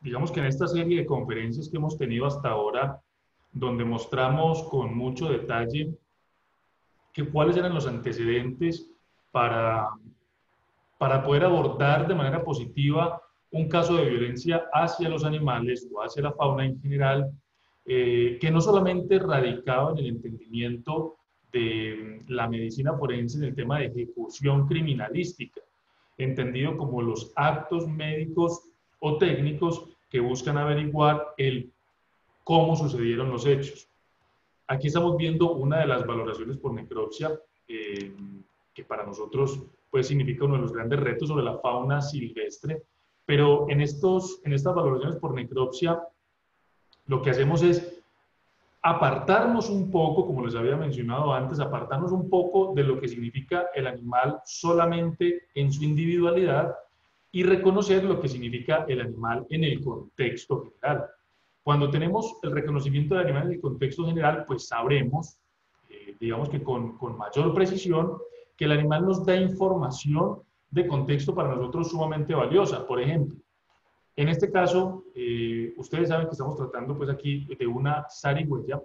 digamos que en esta serie de conferencias que hemos tenido hasta ahora, donde mostramos con mucho detalle que cuáles eran los antecedentes para, para poder abordar de manera positiva un caso de violencia hacia los animales o hacia la fauna en general, eh, que no solamente radicaba en el entendimiento de la medicina forense en el tema de ejecución criminalística, entendido como los actos médicos o técnicos que buscan averiguar el cómo sucedieron los hechos. Aquí estamos viendo una de las valoraciones por necropsia, eh, que para nosotros pues, significa uno de los grandes retos sobre la fauna silvestre, pero en, estos, en estas valoraciones por necropsia lo que hacemos es apartarnos un poco, como les había mencionado antes, apartarnos un poco de lo que significa el animal solamente en su individualidad y reconocer lo que significa el animal en el contexto general. Cuando tenemos el reconocimiento del animal en el contexto general, pues sabremos, eh, digamos que con, con mayor precisión, que el animal nos da información de contexto para nosotros sumamente valiosa. Por ejemplo, en este caso, eh, ustedes saben que estamos tratando pues aquí de una zarigüeya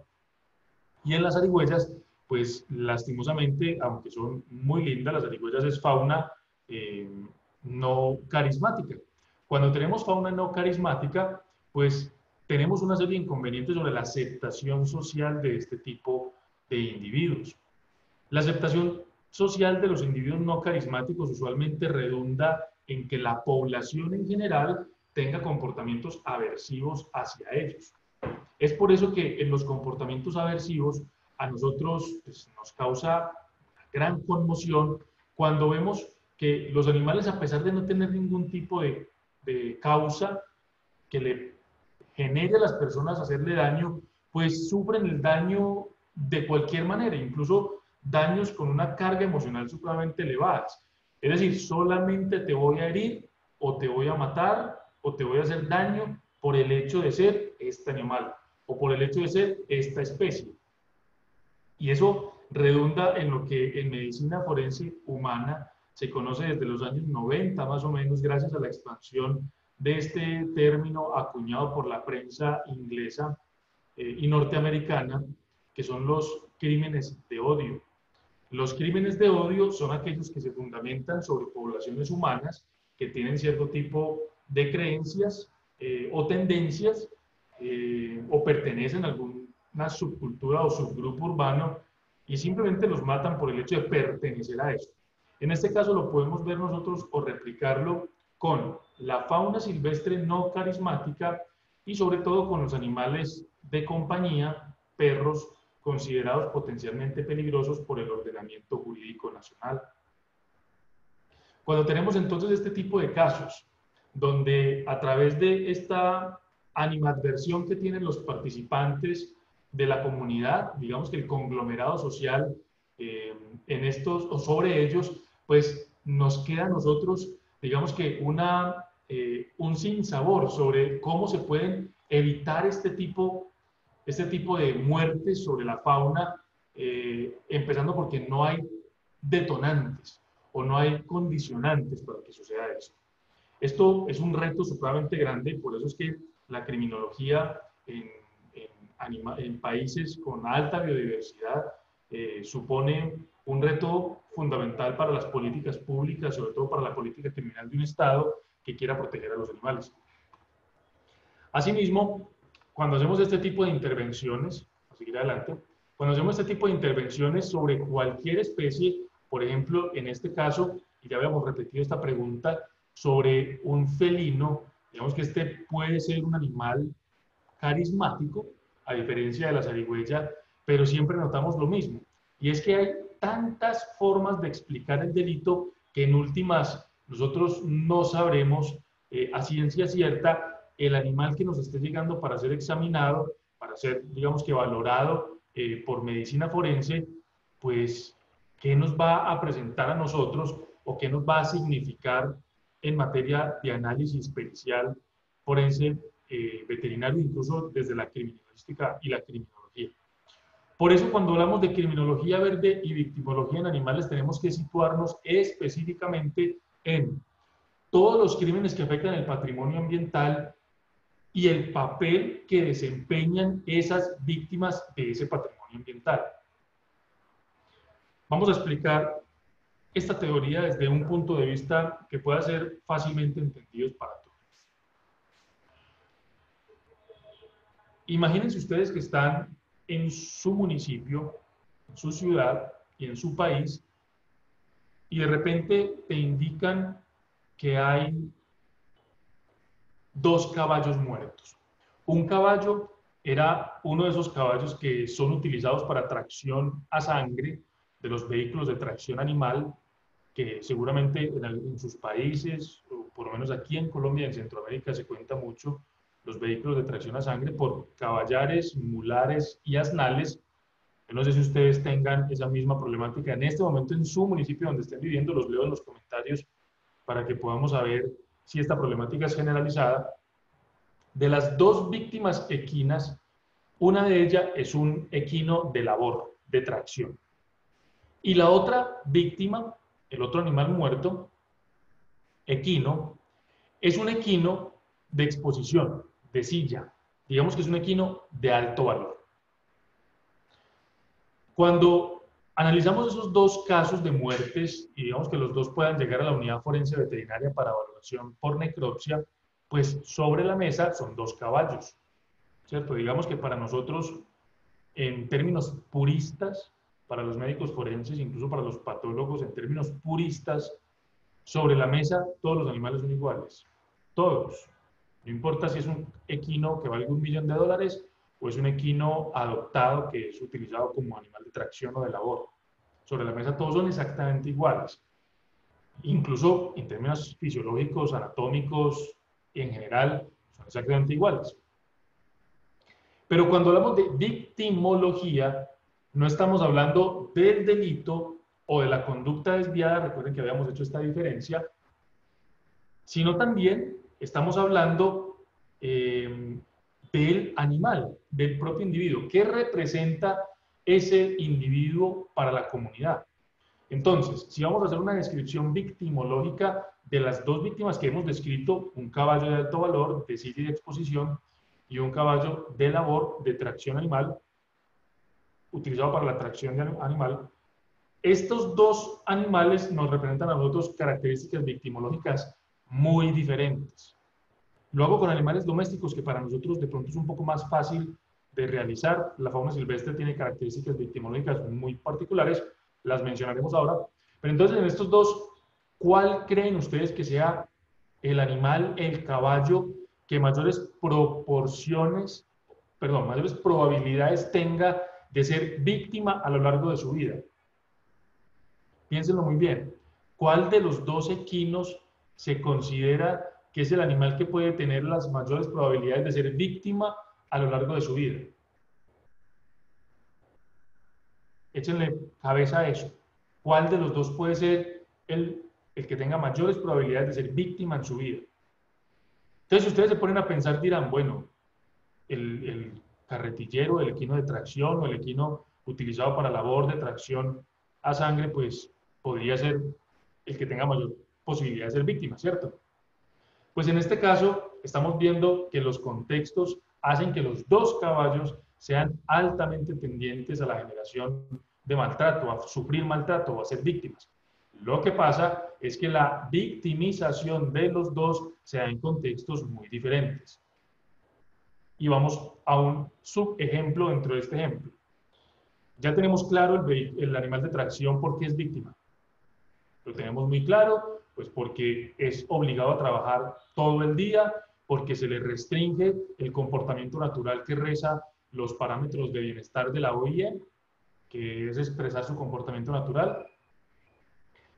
y en las zarigüeyas, pues lastimosamente, aunque son muy lindas, las zarigüeyas es fauna eh, no carismática. Cuando tenemos fauna no carismática, pues tenemos una serie de inconvenientes sobre la aceptación social de este tipo de individuos. La aceptación social de los individuos no carismáticos usualmente redunda en que la población en general tenga comportamientos aversivos hacia ellos. Es por eso que en los comportamientos aversivos a nosotros pues, nos causa gran conmoción cuando vemos que los animales, a pesar de no tener ningún tipo de, de causa que le genere a las personas hacerle daño, pues sufren el daño de cualquier manera, incluso daños con una carga emocional supremamente elevada. Es decir, solamente te voy a herir o te voy a matar o te voy a hacer daño por el hecho de ser este animal o por el hecho de ser esta especie. Y eso redunda en lo que en medicina forense humana se conoce desde los años 90 más o menos gracias a la expansión de este término acuñado por la prensa inglesa eh, y norteamericana, que son los crímenes de odio. Los crímenes de odio son aquellos que se fundamentan sobre poblaciones humanas que tienen cierto tipo de creencias eh, o tendencias eh, o pertenecen a alguna subcultura o subgrupo urbano y simplemente los matan por el hecho de pertenecer a eso. En este caso lo podemos ver nosotros o replicarlo con la fauna silvestre no carismática y sobre todo con los animales de compañía, perros, considerados potencialmente peligrosos por el ordenamiento jurídico nacional. Cuando tenemos entonces este tipo de casos, donde a través de esta animadversión que tienen los participantes de la comunidad, digamos que el conglomerado social eh, en estos o sobre ellos, pues nos queda a nosotros, digamos que una, eh, un sinsabor sobre cómo se pueden evitar este tipo, este tipo de muertes sobre la fauna, eh, empezando porque no hay detonantes o no hay condicionantes para que suceda eso. Esto es un reto supremamente grande, por eso es que la criminología en, en, países con alta biodiversidad eh, supone un reto fundamental para las políticas públicas, sobre todo para la política criminal de un Estado que quiera proteger a los animales. Asimismo, cuando hacemos este tipo de intervenciones, a seguir adelante, cuando hacemos este tipo de intervenciones sobre cualquier especie, por ejemplo, en este caso, y ya habíamos repetido esta pregunta, sobre un felino, digamos que este puede ser un animal carismático, a diferencia de la zarigüeya, pero siempre notamos lo mismo. Y es que hay tantas formas de explicar el delito que en últimas nosotros no sabremos eh, a ciencia cierta el animal que nos esté llegando para ser examinado, para ser, digamos que valorado eh, por medicina forense, pues, ¿qué nos va a presentar a nosotros o qué nos va a significar en materia de análisis pericial forense eh, veterinario, incluso desde la criminalística y la criminología. Por eso cuando hablamos de criminología verde y victimología en animales tenemos que situarnos específicamente en todos los crímenes que afectan el patrimonio ambiental y el papel que desempeñan esas víctimas de ese patrimonio ambiental. Vamos a explicar esta teoría desde un punto de vista que pueda ser fácilmente entendido para todos. Imagínense ustedes que están en su municipio, en su ciudad y en su país y de repente te indican que hay dos caballos muertos. Un caballo era uno de esos caballos que son utilizados para tracción a sangre de los vehículos de tracción animal, que seguramente en, sus países, o por lo menos aquí en Colombia, en Centroamérica, se cuenta mucho los vehículos de tracción a sangre por caballares, mulares y asnales. Yo no sé si ustedes tengan esa misma problemática en este momento en su municipio donde estén viviendo, los leo en los comentarios para que podamos saber si esta problemática es generalizada. De las dos víctimas equinas, una de ellas es un equino de labor, de tracción. Y la otra víctima, el otro animal muerto, equino, es un equino de exposición, de silla. Digamos que es un equino de alto valor. Cuando analizamos esos dos casos de muertes y digamos que los dos puedan llegar a la unidad forense veterinaria para evaluación por necropsia, pues sobre la mesa son dos caballos, ¿cierto? Digamos que para nosotros, en términos puristas, para los médicos forenses, incluso para los patólogos, en términos puristas, sobre la mesa todos los animales son iguales, todos. No importa si es un equino que vale un millón de dólares o es un equino adoptado que es utilizado como animal de tracción o de labor. Sobre la mesa todos son exactamente iguales. Incluso en términos fisiológicos, anatómicos en general son exactamente iguales. Pero cuando hablamos de victimología, no estamos hablando del delito o de la conducta desviada, recuerden que habíamos hecho esta diferencia, sino también estamos hablando eh, del animal, del propio individuo. ¿Qué representa ese individuo para la comunidad? Entonces, si vamos a hacer una descripción victimológica de las dos víctimas que hemos descrito, un caballo de alto valor, de sitio y de exposición, y un caballo de labor, de tracción animal, utilizado para la tracción de animal, estos dos animales nos representan a nosotros características victimológicas muy diferentes. Lo hago con animales domésticos que para nosotros de pronto es un poco más fácil de realizar. La fauna silvestre tiene características victimológicas muy particulares, las mencionaremos ahora. Pero entonces en estos dos, ¿cuál creen ustedes que sea el animal, el caballo, que mayores proporciones, perdón, mayores probabilidades tenga de ser víctima a lo largo de su vida? Piénsenlo muy bien. ¿Cuál de los dos equinos se considera que es el animal que puede tener las mayores probabilidades de ser víctima a lo largo de su vida. Échenle cabeza a eso. ¿Cuál de los dos puede ser el, el que tenga mayores probabilidades de ser víctima en su vida? Entonces, si ustedes se ponen a pensar, dirán, bueno, el, el carretillero, el equino de tracción o el equino utilizado para labor de tracción a sangre, pues podría ser el que tenga mayor posibilidad de ser víctima, ¿cierto? Pues en este caso estamos viendo que los contextos hacen que los dos caballos sean altamente tendientes a la generación de maltrato, a sufrir maltrato o a ser víctimas. Lo que pasa es que la victimización de los dos se da en contextos muy diferentes. Y vamos a un subejemplo dentro de este ejemplo. Ya tenemos claro el, el animal de tracción porque es víctima. Lo tenemos muy claro, pues porque es obligado a trabajar todo el día, porque se le restringe el comportamiento natural que reza los parámetros de bienestar de la OIE, que es expresar su comportamiento natural.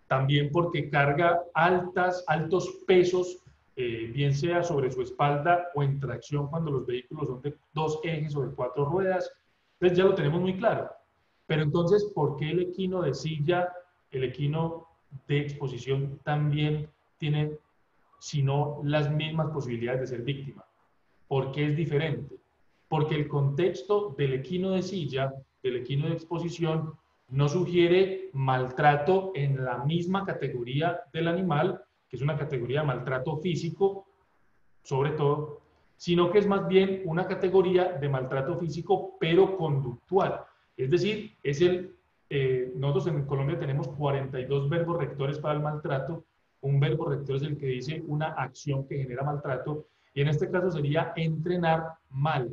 También porque carga altas, altos pesos, eh, bien sea sobre su espalda o en tracción cuando los vehículos son de dos ejes o de cuatro ruedas. Entonces ya lo tenemos muy claro. Pero entonces, ¿por qué el equino de silla, el equino de exposición también tiene, si no las mismas posibilidades de ser víctima. ¿Por qué es diferente? Porque el contexto del equino de silla, del equino de exposición, no sugiere maltrato en la misma categoría del animal que es una categoría de maltrato físico, sobre todo, sino que es más bien una categoría de maltrato físico, pero conductual. Es decir, es el, eh, nosotros en Colombia tenemos 42 verbos rectores para el maltrato. Un verbo rector es el que dice una acción que genera maltrato, y en este caso sería entrenar mal.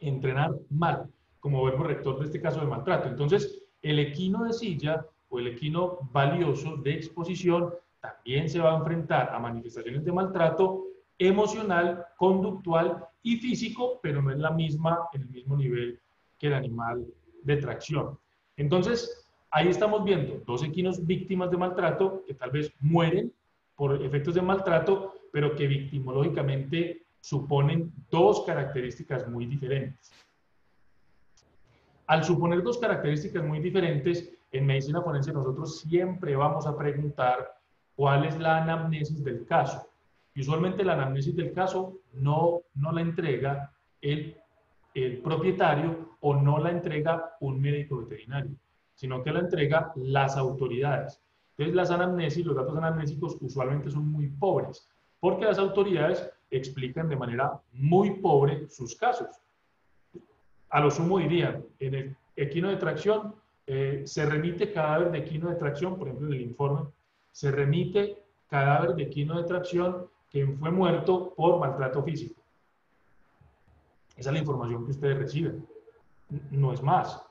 Entrenar mal, como verbo rector de este caso de maltrato. Entonces, el equino de silla o el equino valioso de exposición también se va a enfrentar a manifestaciones de maltrato emocional, conductual y físico, pero no es la misma, en el mismo nivel que el animal de tracción. Entonces, ahí estamos viendo dos equinos víctimas de maltrato que tal vez mueren por efectos de maltrato, pero que victimológicamente suponen dos características muy diferentes. Al suponer dos características muy diferentes, en medicina forense nosotros siempre vamos a preguntar cuál es la anamnesis del caso. Y usualmente la anamnesis del caso no, no la entrega el, el propietario o no la entrega un médico veterinario, sino que la entrega las autoridades. Entonces las anamnesis, los datos anamnésicos usualmente son muy pobres, porque las autoridades explican de manera muy pobre sus casos. A lo sumo dirían, en el equino de tracción eh, se remite cadáver de equino de tracción, por ejemplo en el informe, se remite cadáver de equino de tracción que fue muerto por maltrato físico. Esa es la información que ustedes reciben, no es más.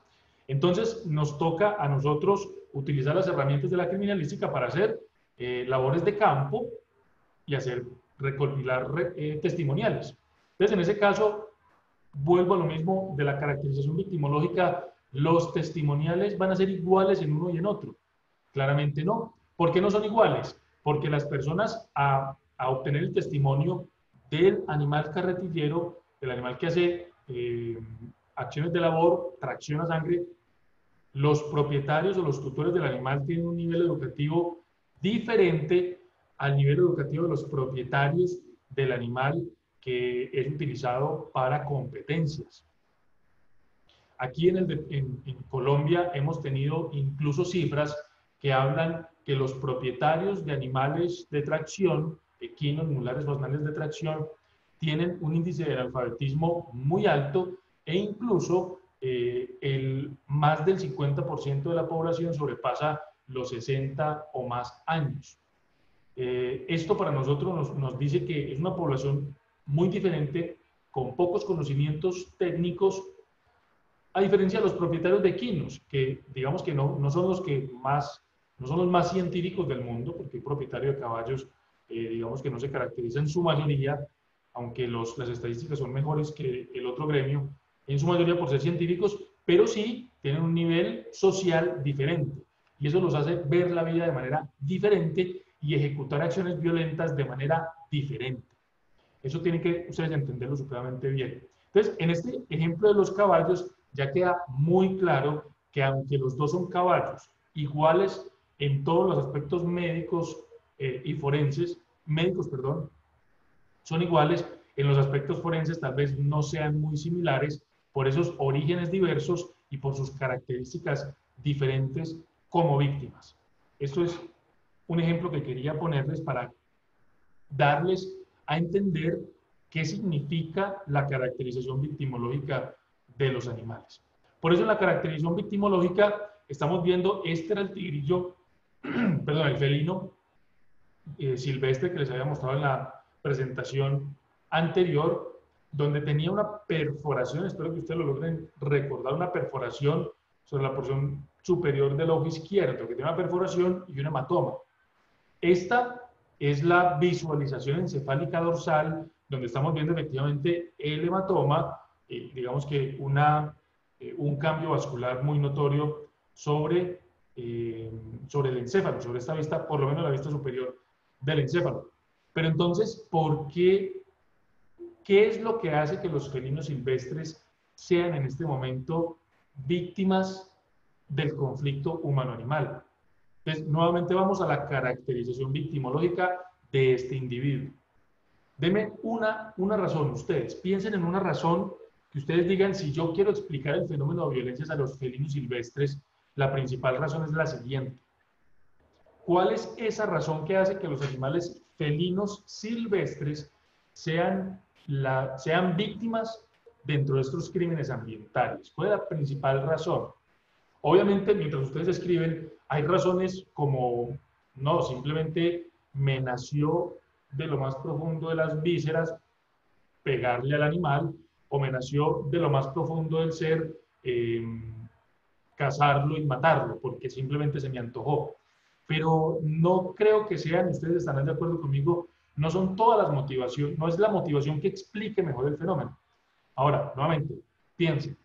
Entonces, nos toca a nosotros utilizar las herramientas de la criminalística para hacer eh, labores de campo y hacer recopilar eh, testimoniales. Entonces, en ese caso, vuelvo a lo mismo de la caracterización victimológica. Los testimoniales van a ser iguales en uno y en otro. Claramente no. ¿Por qué no son iguales? Porque las personas a obtener el testimonio del animal carretillero, del animal que hace eh, acciones de labor, tracción a sangre, los propietarios o los tutores del animal tienen un nivel educativo diferente al nivel educativo de los propietarios del animal que es utilizado para competencias. Aquí en, el en, en Colombia hemos tenido incluso cifras que hablan que los propietarios de animales de tracción equinos, mulares, basales de tracción, tienen un índice de analfabetismo muy alto e incluso eh, el, más del 50% de la población sobrepasa los 60 o más años. Eh, esto para nosotros nos, nos, dice que es una población muy diferente, con pocos conocimientos técnicos, a diferencia de los propietarios de equinos, que digamos que no, no son los que más, no son los más científicos del mundo, porque el propietario de caballos eh, digamos que no se caracteriza en su mayoría, aunque los, las estadísticas son mejores que el otro gremio, en su mayoría por ser científicos, pero sí tienen un nivel social diferente. Y eso los hace ver la vida de manera diferente y ejecutar acciones violentas de manera diferente. Eso tienen que ustedes entenderlo supremamente bien. Entonces, en este ejemplo de los caballos, ya queda muy claro que aunque los dos son caballos iguales en todos los aspectos médicos eh, y forenses, médicos, perdón, son iguales. En los aspectos forenses tal vez no sean muy similares por esos orígenes diversos y por sus características diferentes como víctimas. Esto es un ejemplo que quería ponerles para darles a entender qué significa la caracterización victimológica de los animales. Por eso en la caracterización victimológica estamos viendo, este era el tigrillo, perdón, el felino eh, silvestre que les había mostrado en la presentación anterior, donde tenía una perforación, espero que ustedes lo logren recordar, una perforación sobre la porción superior del ojo izquierdo, que tiene una perforación y un hematoma. Esta es la visualización encefálica dorsal, donde estamos viendo efectivamente el hematoma, eh, digamos que una, eh, un cambio vascular muy notorio sobre, sobre el encéfalo, sobre esta vista, por lo menos la vista superior del encéfalo. Pero entonces, ¿por qué? ¿Qué es lo que hace que los felinos silvestres sean en este momento víctimas del conflicto humano-animal? Entonces, nuevamente vamos a la caracterización victimológica de este individuo. Deme una, una razón, ustedes. Piensen en una razón que ustedes digan, si yo quiero explicar el fenómeno de violencias a los felinos silvestres, la principal razón es la siguiente. ¿Cuál es esa razón que hace que los animales felinos silvestres sean, la, sean víctimas dentro de estos crímenes ambientales? ¿Cuál es la principal razón? Obviamente, mientras ustedes escriben, hay razones como, no, simplemente me nació de lo más profundo de las vísceras pegarle al animal, o me nació de lo más profundo del ser eh, cazarlo y matarlo, porque simplemente se me antojó. Pero no creo que sean, ustedes estarán de acuerdo conmigo, no son todas las motivaciones, no es la motivación que explique mejor el fenómeno. Ahora, nuevamente, piensen,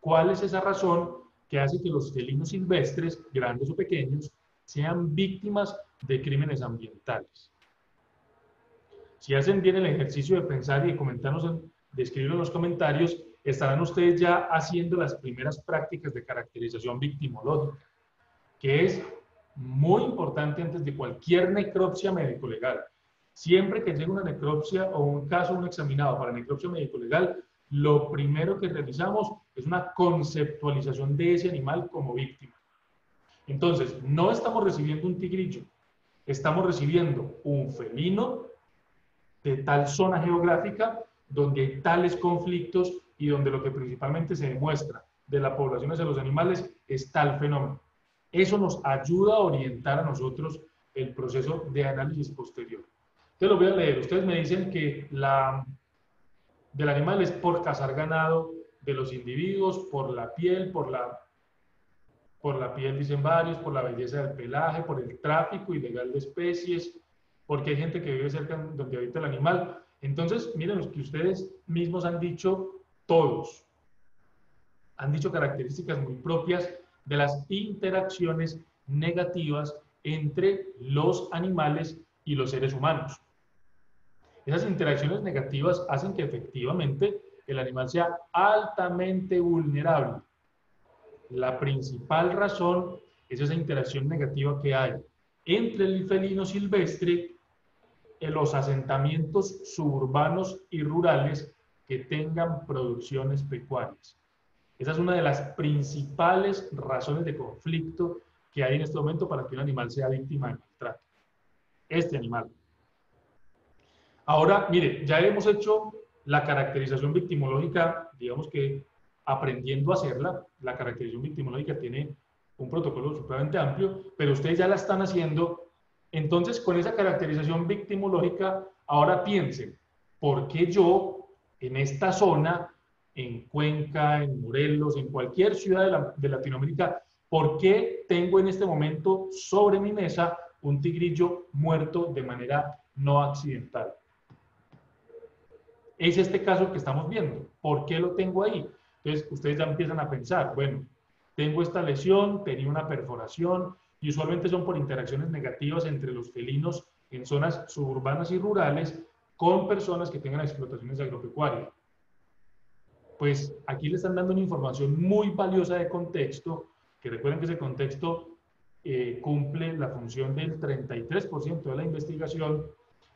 ¿cuál es esa razón que hace que los felinos silvestres, grandes o pequeños, sean víctimas de crímenes ambientales? Si hacen bien el ejercicio de pensar y de comentarnos, de escribirlo en los comentarios, estarán ustedes ya haciendo las primeras prácticas de caracterización victimológica, que es muy importante antes de cualquier necropsia médico-legal. Siempre que llegue una necropsia o un caso, un examinado para necropsia médico-legal, lo primero que realizamos es una conceptualización de ese animal como víctima. Entonces, no estamos recibiendo un tigrillo, estamos recibiendo un felino de tal zona geográfica donde hay tales conflictos y donde lo que principalmente se demuestra de la población hacia los animales es tal fenómeno. Eso nos ayuda a orientar a nosotros el proceso de análisis posterior. Lo voy a leer. Ustedes me dicen que la del animal es por cazar ganado de los individuos, por la piel, por la, por la piel, dicen varios, por la belleza del pelaje, por el tráfico ilegal de especies, porque hay gente que vive cerca donde habita el animal. Entonces, miren los que ustedes mismos han dicho, todos, han dicho características muy propias de las interacciones negativas entre los animales y los seres humanos. Esas interacciones negativas hacen que efectivamente el animal sea altamente vulnerable. La principal razón es esa interacción negativa que hay entre el felino silvestre en los asentamientos suburbanos y rurales que tengan producciones pecuarias. Esa es una de las principales razones de conflicto que hay en este momento para que un animal sea víctima de maltrato. Este animal. Ahora, mire, ya hemos hecho la caracterización victimológica, digamos que aprendiendo a hacerla, la caracterización victimológica tiene un protocolo supremamente amplio, pero ustedes ya la están haciendo entonces, con esa caracterización victimológica, ahora piensen, ¿por qué yo en esta zona, en Cuenca, en Morelos, en cualquier ciudad de, Latinoamérica, ¿por qué tengo en este momento sobre mi mesa un tigrillo muerto de manera no accidental? Es este caso que estamos viendo. ¿Por qué lo tengo ahí? Entonces, ustedes ya empiezan a pensar, bueno, tengo esta lesión, tenía una perforación, y usualmente son por interacciones negativas entre los felinos en zonas suburbanas y rurales con personas que tengan explotaciones agropecuarias. Pues aquí le están dando una información muy valiosa de contexto, que recuerden que ese contexto eh, cumple la función del 33% de la investigación.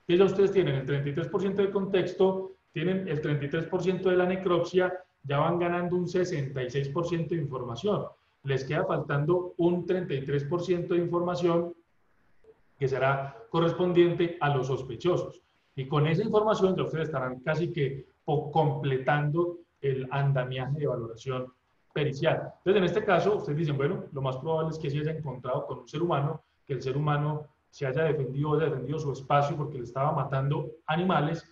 Que ya ustedes tienen el 33% de contexto, tienen el 33% de la necropsia, ya van ganando un 66% de información les queda faltando un 33% de información que será correspondiente a los sospechosos. Y con esa información ya ustedes estarán casi que completando el andamiaje de valoración pericial. Entonces, en este caso, ustedes dicen, bueno, lo más probable es que se haya encontrado con un ser humano, que el ser humano se haya defendido, haya defendido su espacio porque le estaba matando animales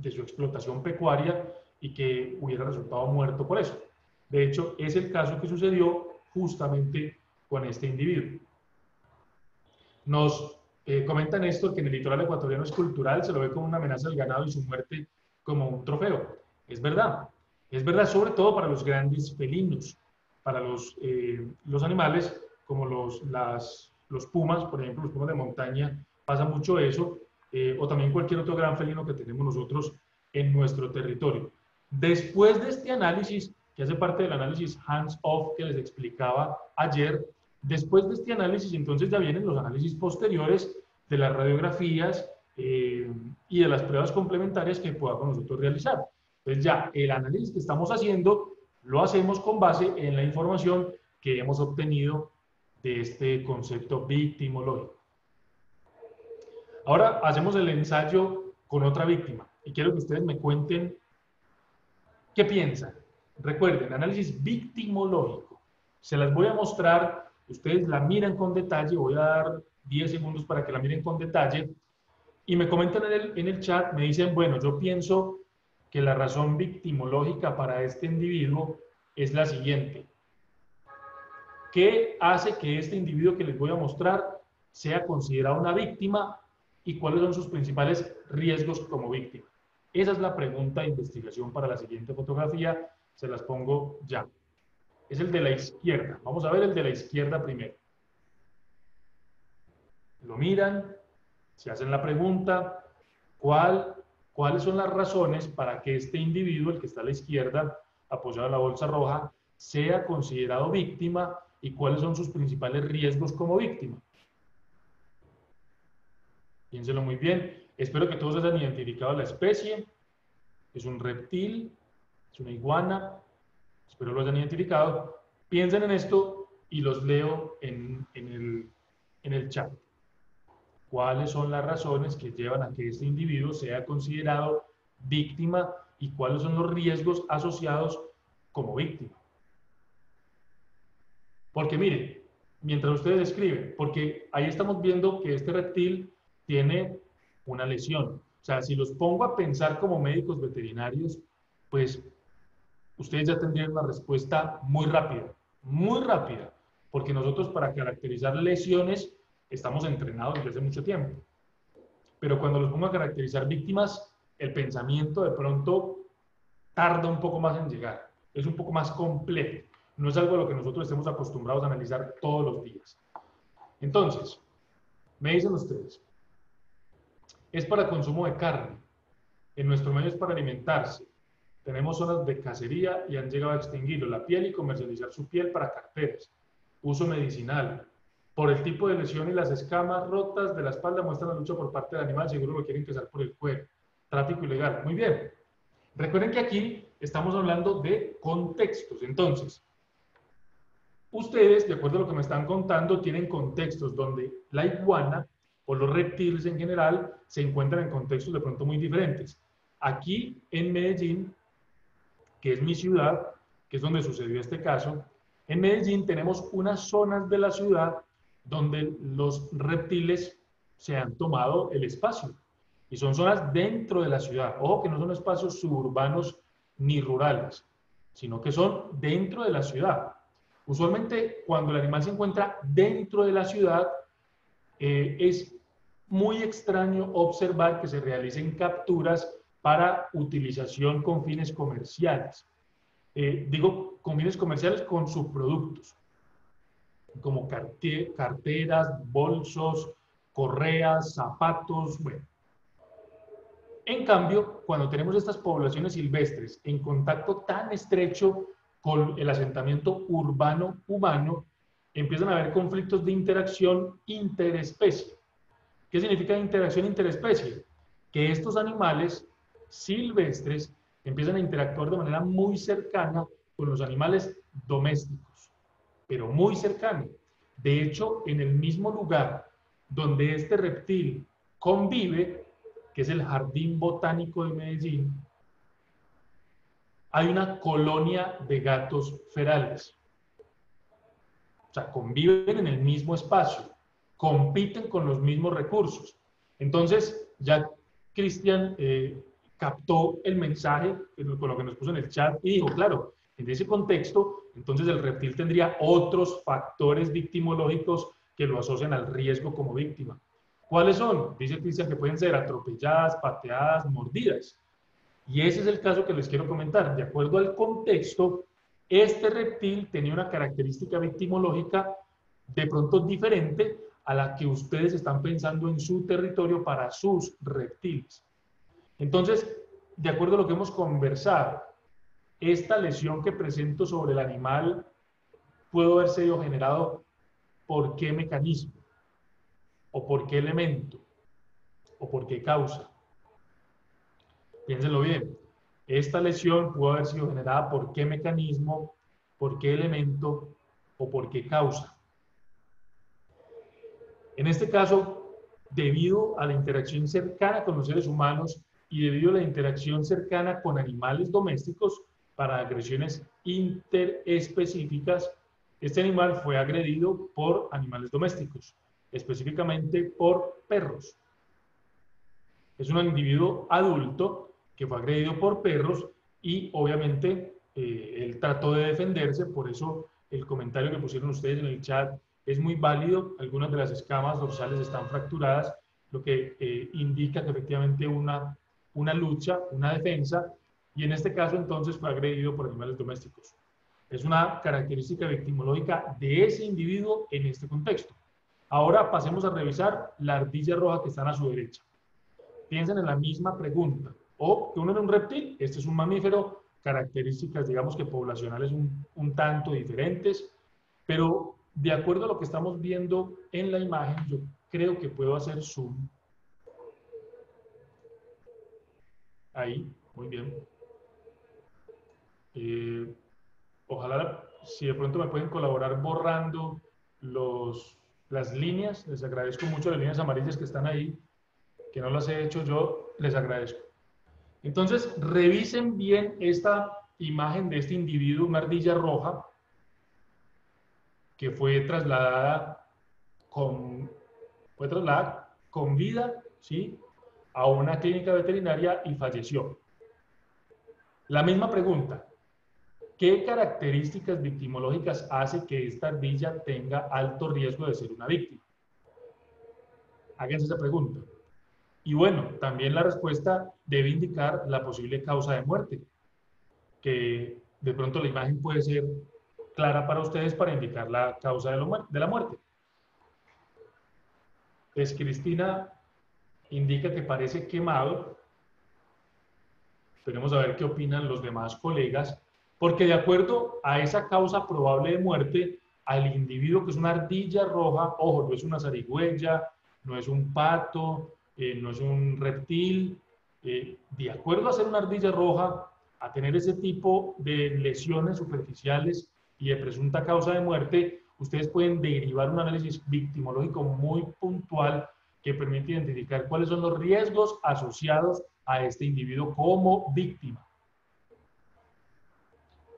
de su explotación pecuaria y que hubiera resultado muerto por eso. De hecho, es el caso que sucedió justamente con este individuo. Nos eh, comentan esto, que en el litoral ecuatoriano es cultural, se lo ve como una amenaza al ganado y su muerte como un trofeo. Es verdad, es verdad sobre todo para los grandes felinos, para los, eh, los animales como los, las, los pumas, por ejemplo, los pumas de montaña, pasa mucho eso, eh, o también cualquier otro gran felino que tenemos nosotros en nuestro territorio. Después de este análisis, que hace parte del análisis hands-off que les explicaba ayer. Después de este análisis, entonces ya vienen los análisis posteriores de las radiografías eh, y de las pruebas complementarias que podamos nosotros realizar. Entonces ya el análisis que estamos haciendo lo hacemos con base en la información que hemos obtenido de este concepto victimológico. Ahora hacemos el ensayo con otra víctima y quiero que ustedes me cuenten qué piensan. Recuerden, análisis victimológico. Se las voy a mostrar, ustedes la miran con detalle, voy a dar 10 segundos para que la miren con detalle y me comentan en el, en el chat, me dicen, bueno, yo pienso que la razón victimológica para este individuo es la siguiente. ¿Qué hace que este individuo que les voy a mostrar sea considerado una víctima y cuáles son sus principales riesgos como víctima? Esa es la pregunta de investigación para la siguiente fotografía. Se las pongo ya. Es el de la izquierda. Vamos a ver el de la izquierda primero. Lo miran, se hacen la pregunta, ¿cuál, ¿cuáles son las razones para que este individuo, el que está a la izquierda, apoyado en la bolsa roja, sea considerado víctima y cuáles son sus principales riesgos como víctima. Piénselo muy bien. Espero que todos hayan identificado la especie. Es un reptil, es una iguana. Espero lo hayan identificado. Piensen en esto y los leo en, el, en el chat. ¿Cuáles son las razones que llevan a que este individuo sea considerado víctima y cuáles son los riesgos asociados como víctima? Porque miren, mientras ustedes escriben, porque ahí estamos viendo que este reptil tiene una lesión. O sea, si los pongo a pensar como médicos veterinarios, pues ustedes ya tendrían una respuesta muy rápida, muy rápida, porque nosotros para caracterizar lesiones estamos entrenados desde hace mucho tiempo. Pero cuando los pongo a caracterizar víctimas, el pensamiento de pronto tarda un poco más en llegar, es un poco más complejo no es algo a lo que nosotros estemos acostumbrados a analizar todos los días. Entonces, me dicen ustedes, es para consumo de carne, en nuestro medio es para alimentarse, tenemos zonas de cacería y han llegado a extinguirlo, la piel y comercializar su piel para carteras, uso medicinal, por el tipo de lesión y las escamas rotas de la espalda muestran la lucha por parte del animal, seguro lo quieren empezar por el cuero, tráfico ilegal, muy bien. Recuerden que aquí estamos hablando de contextos, entonces, Ustedes, de acuerdo a lo que me están contando, tienen contextos donde la iguana o los reptiles en general se encuentran en contextos de pronto muy diferentes. Aquí en Medellín, que es mi ciudad, que es donde sucedió este caso, en Medellín tenemos unas zonas de la ciudad donde los reptiles se han tomado el espacio. Y son zonas dentro de la ciudad. Ojo que no son espacios suburbanos ni rurales, sino que son dentro de la ciudad. Usualmente cuando el animal se encuentra dentro de la ciudad, eh, es muy extraño observar que se realicen capturas para utilización con fines comerciales. Eh, digo con fines comerciales con subproductos, como carteras, bolsos, correas, zapatos, bueno. En cambio, cuando tenemos estas poblaciones silvestres en contacto tan estrecho con el asentamiento urbano humano, empiezan a haber conflictos de interacción interespecie. ¿Qué significa interacción interespecie? Que estos animales silvestres empiezan a interactuar de manera muy cercana con los animales domésticos, pero muy cercano. De hecho, en el mismo lugar donde este reptil convive, que es el Jardín Botánico de Medellín, hay una colonia de gatos ferales. O sea, conviven en el mismo espacio, compiten con los mismos recursos. Entonces, ya Cristian eh, captó el mensaje con lo que nos puso en el chat y dijo, claro, en ese contexto, entonces el reptil tendría otros factores victimológicos que lo asocian al riesgo como víctima. ¿Cuáles son? Dice Cristian que pueden ser atropelladas, pateadas, mordidas. Y ese es el caso que les quiero comentar. De acuerdo al contexto, este reptil tenía una característica victimológica de pronto diferente a la que ustedes están pensando en su territorio para sus reptiles. Entonces, de acuerdo a lo que hemos conversado, esta lesión que presento sobre el animal puede haber sido generado por qué mecanismo, o por qué elemento, o por qué causa. Piénsenlo bien. Esta lesión pudo haber sido generada por qué mecanismo, por qué elemento o por qué causa. En este caso, debido a la interacción cercana con los seres humanos y debido a la interacción cercana con animales domésticos para agresiones interespecíficas, este animal fue agredido por animales domésticos, específicamente por perros. Es un individuo adulto que fue agredido por perros y obviamente eh, él trató de defenderse, por eso el comentario que pusieron ustedes en el chat es muy válido. Algunas de las escamas dorsales están fracturadas, lo que eh, indica que efectivamente una, una lucha, una defensa, y en este caso entonces fue agredido por animales domésticos. Es una característica victimológica de ese individuo en este contexto. Ahora pasemos a revisar la ardilla roja que está a su derecha. Piensen en la misma pregunta. O que uno era un reptil, este es un mamífero, características, digamos que poblacionales un, un tanto diferentes, pero de acuerdo a lo que estamos viendo en la imagen, yo creo que puedo hacer zoom. Ahí, muy bien. Eh, ojalá, si de pronto me pueden colaborar borrando los, las líneas, les agradezco mucho las líneas amarillas que están ahí, que no las he hecho yo, les agradezco. Entonces, revisen bien esta imagen de este individuo, una ardilla roja, que fue trasladada con, vida. A una clínica veterinaria y falleció. La misma pregunta, ¿Qué características victimológicas hace que esta ardilla tenga alto riesgo de ser una víctima? Háganse esa pregunta. Y bueno, también la respuesta debe indicar la posible causa de muerte, que de pronto la imagen puede ser clara para ustedes para indicar la causa de, la muerte. Es Cristina indica que parece quemado. Esperemos a ver qué opinan los demás colegas porque de acuerdo a esa causa probable de muerte, al individuo que es una ardilla roja, ojo, no es una zarigüeya, no es un pato, eh, no es un reptil, eh, de acuerdo a ser una ardilla roja, a tener ese tipo de lesiones superficiales y de presunta causa de muerte, ustedes pueden derivar un análisis victimológico muy puntual que permite identificar cuáles son los riesgos asociados a este individuo como víctima.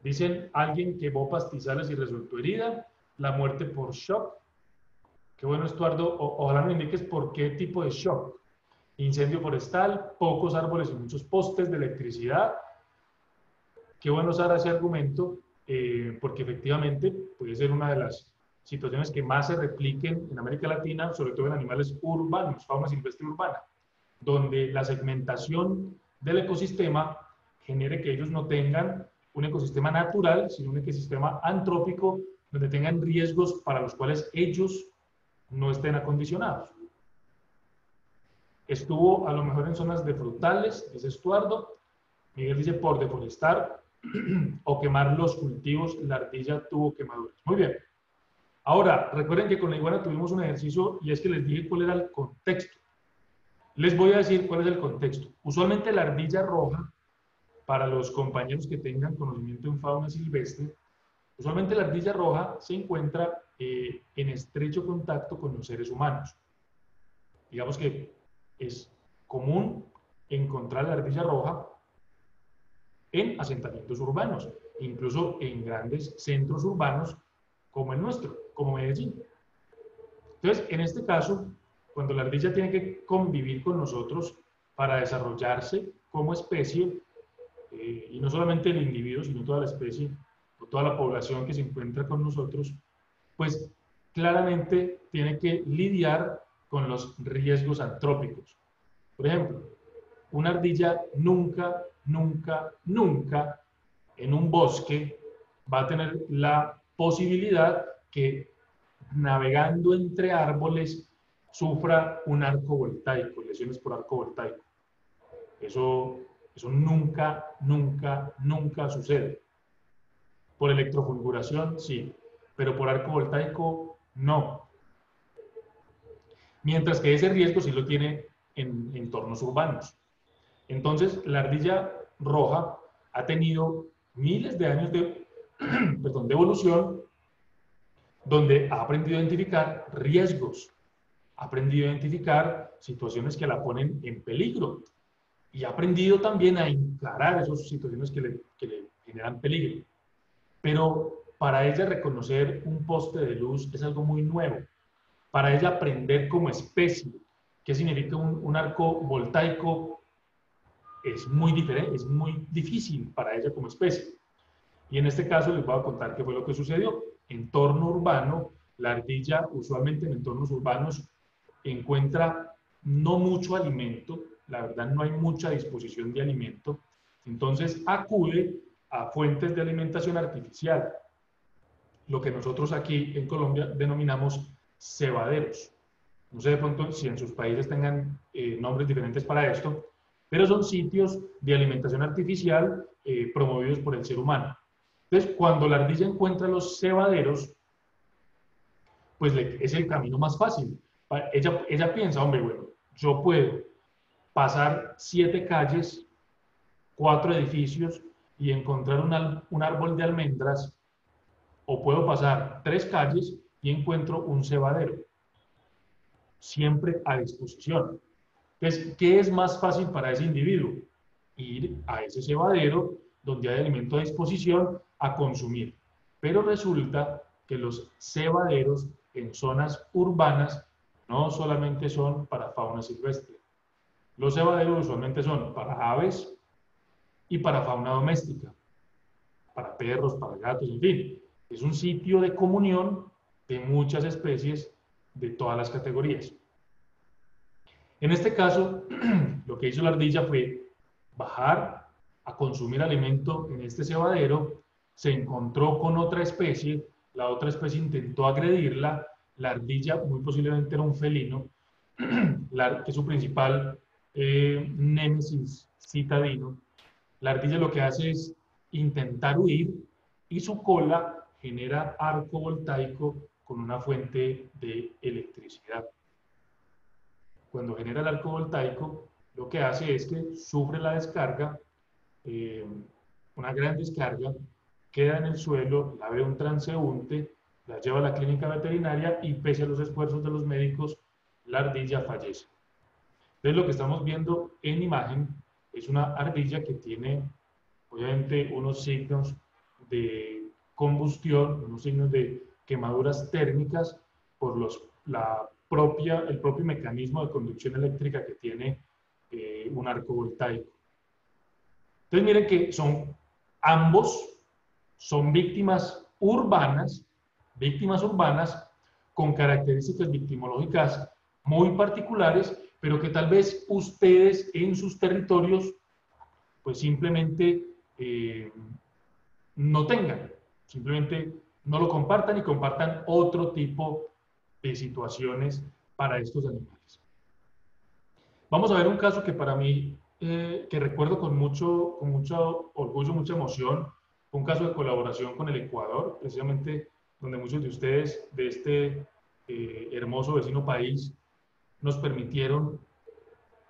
Dicen alguien que quemó pastizales y resultó herida, la muerte por shock. Qué bueno, Estuardo. ojalá me indiques por qué tipo de shock. Incendio forestal, pocos árboles y muchos postes de electricidad. Qué bueno usar ese argumento, eh, porque efectivamente puede ser una de las situaciones que más se repliquen en América Latina, sobre todo en animales urbanos, fauna silvestre urbana, donde la segmentación del ecosistema genere que ellos no tengan un ecosistema natural, sino un ecosistema antrópico donde tengan riesgos para los cuales ellos no estén acondicionados. Estuvo a lo mejor en zonas de frutales, dice Estuardo. Miguel dice por deforestar o quemar los cultivos, la ardilla tuvo quemaduras. Muy bien. Ahora, recuerden que con la iguana tuvimos un ejercicio y es que les dije cuál era el contexto. Les voy a decir cuál es el contexto. Usualmente la ardilla roja para los compañeros que tengan conocimiento en fauna silvestre, usualmente la ardilla roja se encuentra eh, en estrecho contacto con los seres humanos. Digamos que es común encontrar la ardilla roja en asentamientos urbanos, incluso en grandes centros urbanos como el nuestro, como Medellín. Entonces, en este caso, cuando la ardilla tiene que convivir con nosotros para desarrollarse como especie, eh, y no solamente el individuo, sino toda la especie o toda la población que se encuentra con nosotros, pues claramente tiene que lidiar con los riesgos antrópicos. Por ejemplo, una ardilla nunca, nunca, nunca en un bosque va a tener la posibilidad que navegando entre árboles sufra un arco voltaico, lesiones por arco voltaico. Eso eso nunca, nunca, nunca sucede. Por electrofulguración, sí, pero por arco voltaico, no. Mientras que ese riesgo sí lo tiene en entornos urbanos. Entonces, la ardilla roja ha tenido miles de años de, perdón, de evolución donde ha aprendido a identificar riesgos. ha aprendido a identificar situaciones que la ponen en peligro y ha aprendido también a encarar esas situaciones que le, que le generan peligro. Pero para ella reconocer un poste de luz es algo muy nuevo. Para ella aprender como especie, qué significa un, un arco voltaico, es muy diferente, es muy difícil para ella como especie. Y en este caso les voy a contar qué fue lo que sucedió. Entorno urbano, la ardilla usualmente en entornos urbanos encuentra no mucho alimento, la verdad no hay mucha disposición de alimento, entonces acude a fuentes de alimentación artificial, lo que nosotros aquí en Colombia denominamos cebaderos. No sé de pronto si en sus países tengan eh, nombres diferentes para esto, pero son sitios de alimentación artificial eh, promovidos por el ser humano. Entonces, cuando la ardilla encuentra los cebaderos, pues es el camino más fácil. Ella, ella piensa, hombre, bueno, yo puedo pasar siete calles, cuatro edificios y encontrar un, un árbol de almendras, o puedo pasar tres calles y encuentro un cebadero, siempre a disposición. Entonces, ¿qué es más fácil para ese individuo? Ir a ese cebadero donde hay alimento a disposición a consumir. Pero resulta que los cebaderos en zonas urbanas no solamente son para fauna silvestre. Los cebaderos usualmente son para aves y para fauna doméstica, para perros, para gatos, en fin. Es un sitio de comunión de muchas especies de todas las categorías. En este caso, lo que hizo la ardilla fue bajar a consumir alimento en este cebadero, se encontró con otra especie, la otra especie intentó agredirla, la ardilla muy posiblemente era un felino, que es su principal eh, némesis citadino. La ardilla lo que hace es intentar huir y su cola genera arco voltaico con una fuente de electricidad cuando genera el arco voltaico, lo que hace es que sufre la descarga, eh, una gran descarga, queda en el suelo, la ve un transeúnte, la lleva a la clínica veterinaria y pese a los esfuerzos de los médicos, la ardilla fallece. Entonces lo que estamos viendo en imagen es una ardilla que tiene obviamente unos signos de combustión, unos signos de quemaduras térmicas por los, la propia, el propio mecanismo de conducción eléctrica que tiene eh, un arco voltaico. Entonces miren que son ambos, son víctimas urbanas, víctimas urbanas con características victimológicas muy particulares, pero que tal vez ustedes en sus territorios pues simplemente eh, no tengan, simplemente no lo compartan y compartan otro tipo de situaciones para estos animales. Vamos a ver un caso que para mí, eh, que recuerdo con mucho, con mucho orgullo, mucha emoción, un caso de colaboración con el Ecuador, precisamente donde muchos de ustedes de este eh, hermoso vecino país nos permitieron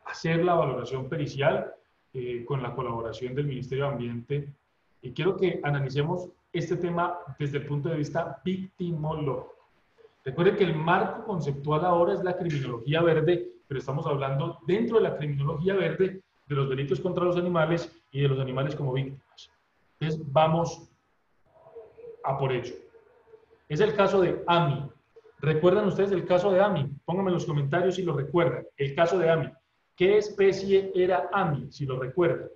hacer la valoración pericial eh, con la colaboración del Ministerio de Ambiente. Y quiero que analicemos este tema desde el punto de vista victimológico. Recuerde que el marco conceptual ahora es la criminología verde, pero estamos hablando dentro de la criminología verde de los delitos contra los animales y de los animales como víctimas. Entonces, vamos a por ello. Es el caso de AMI. ¿Recuerdan ustedes el caso de AMI? Pónganme en los comentarios si lo recuerdan. El caso de AMI. ¿Qué especie era AMI, si lo recuerdan?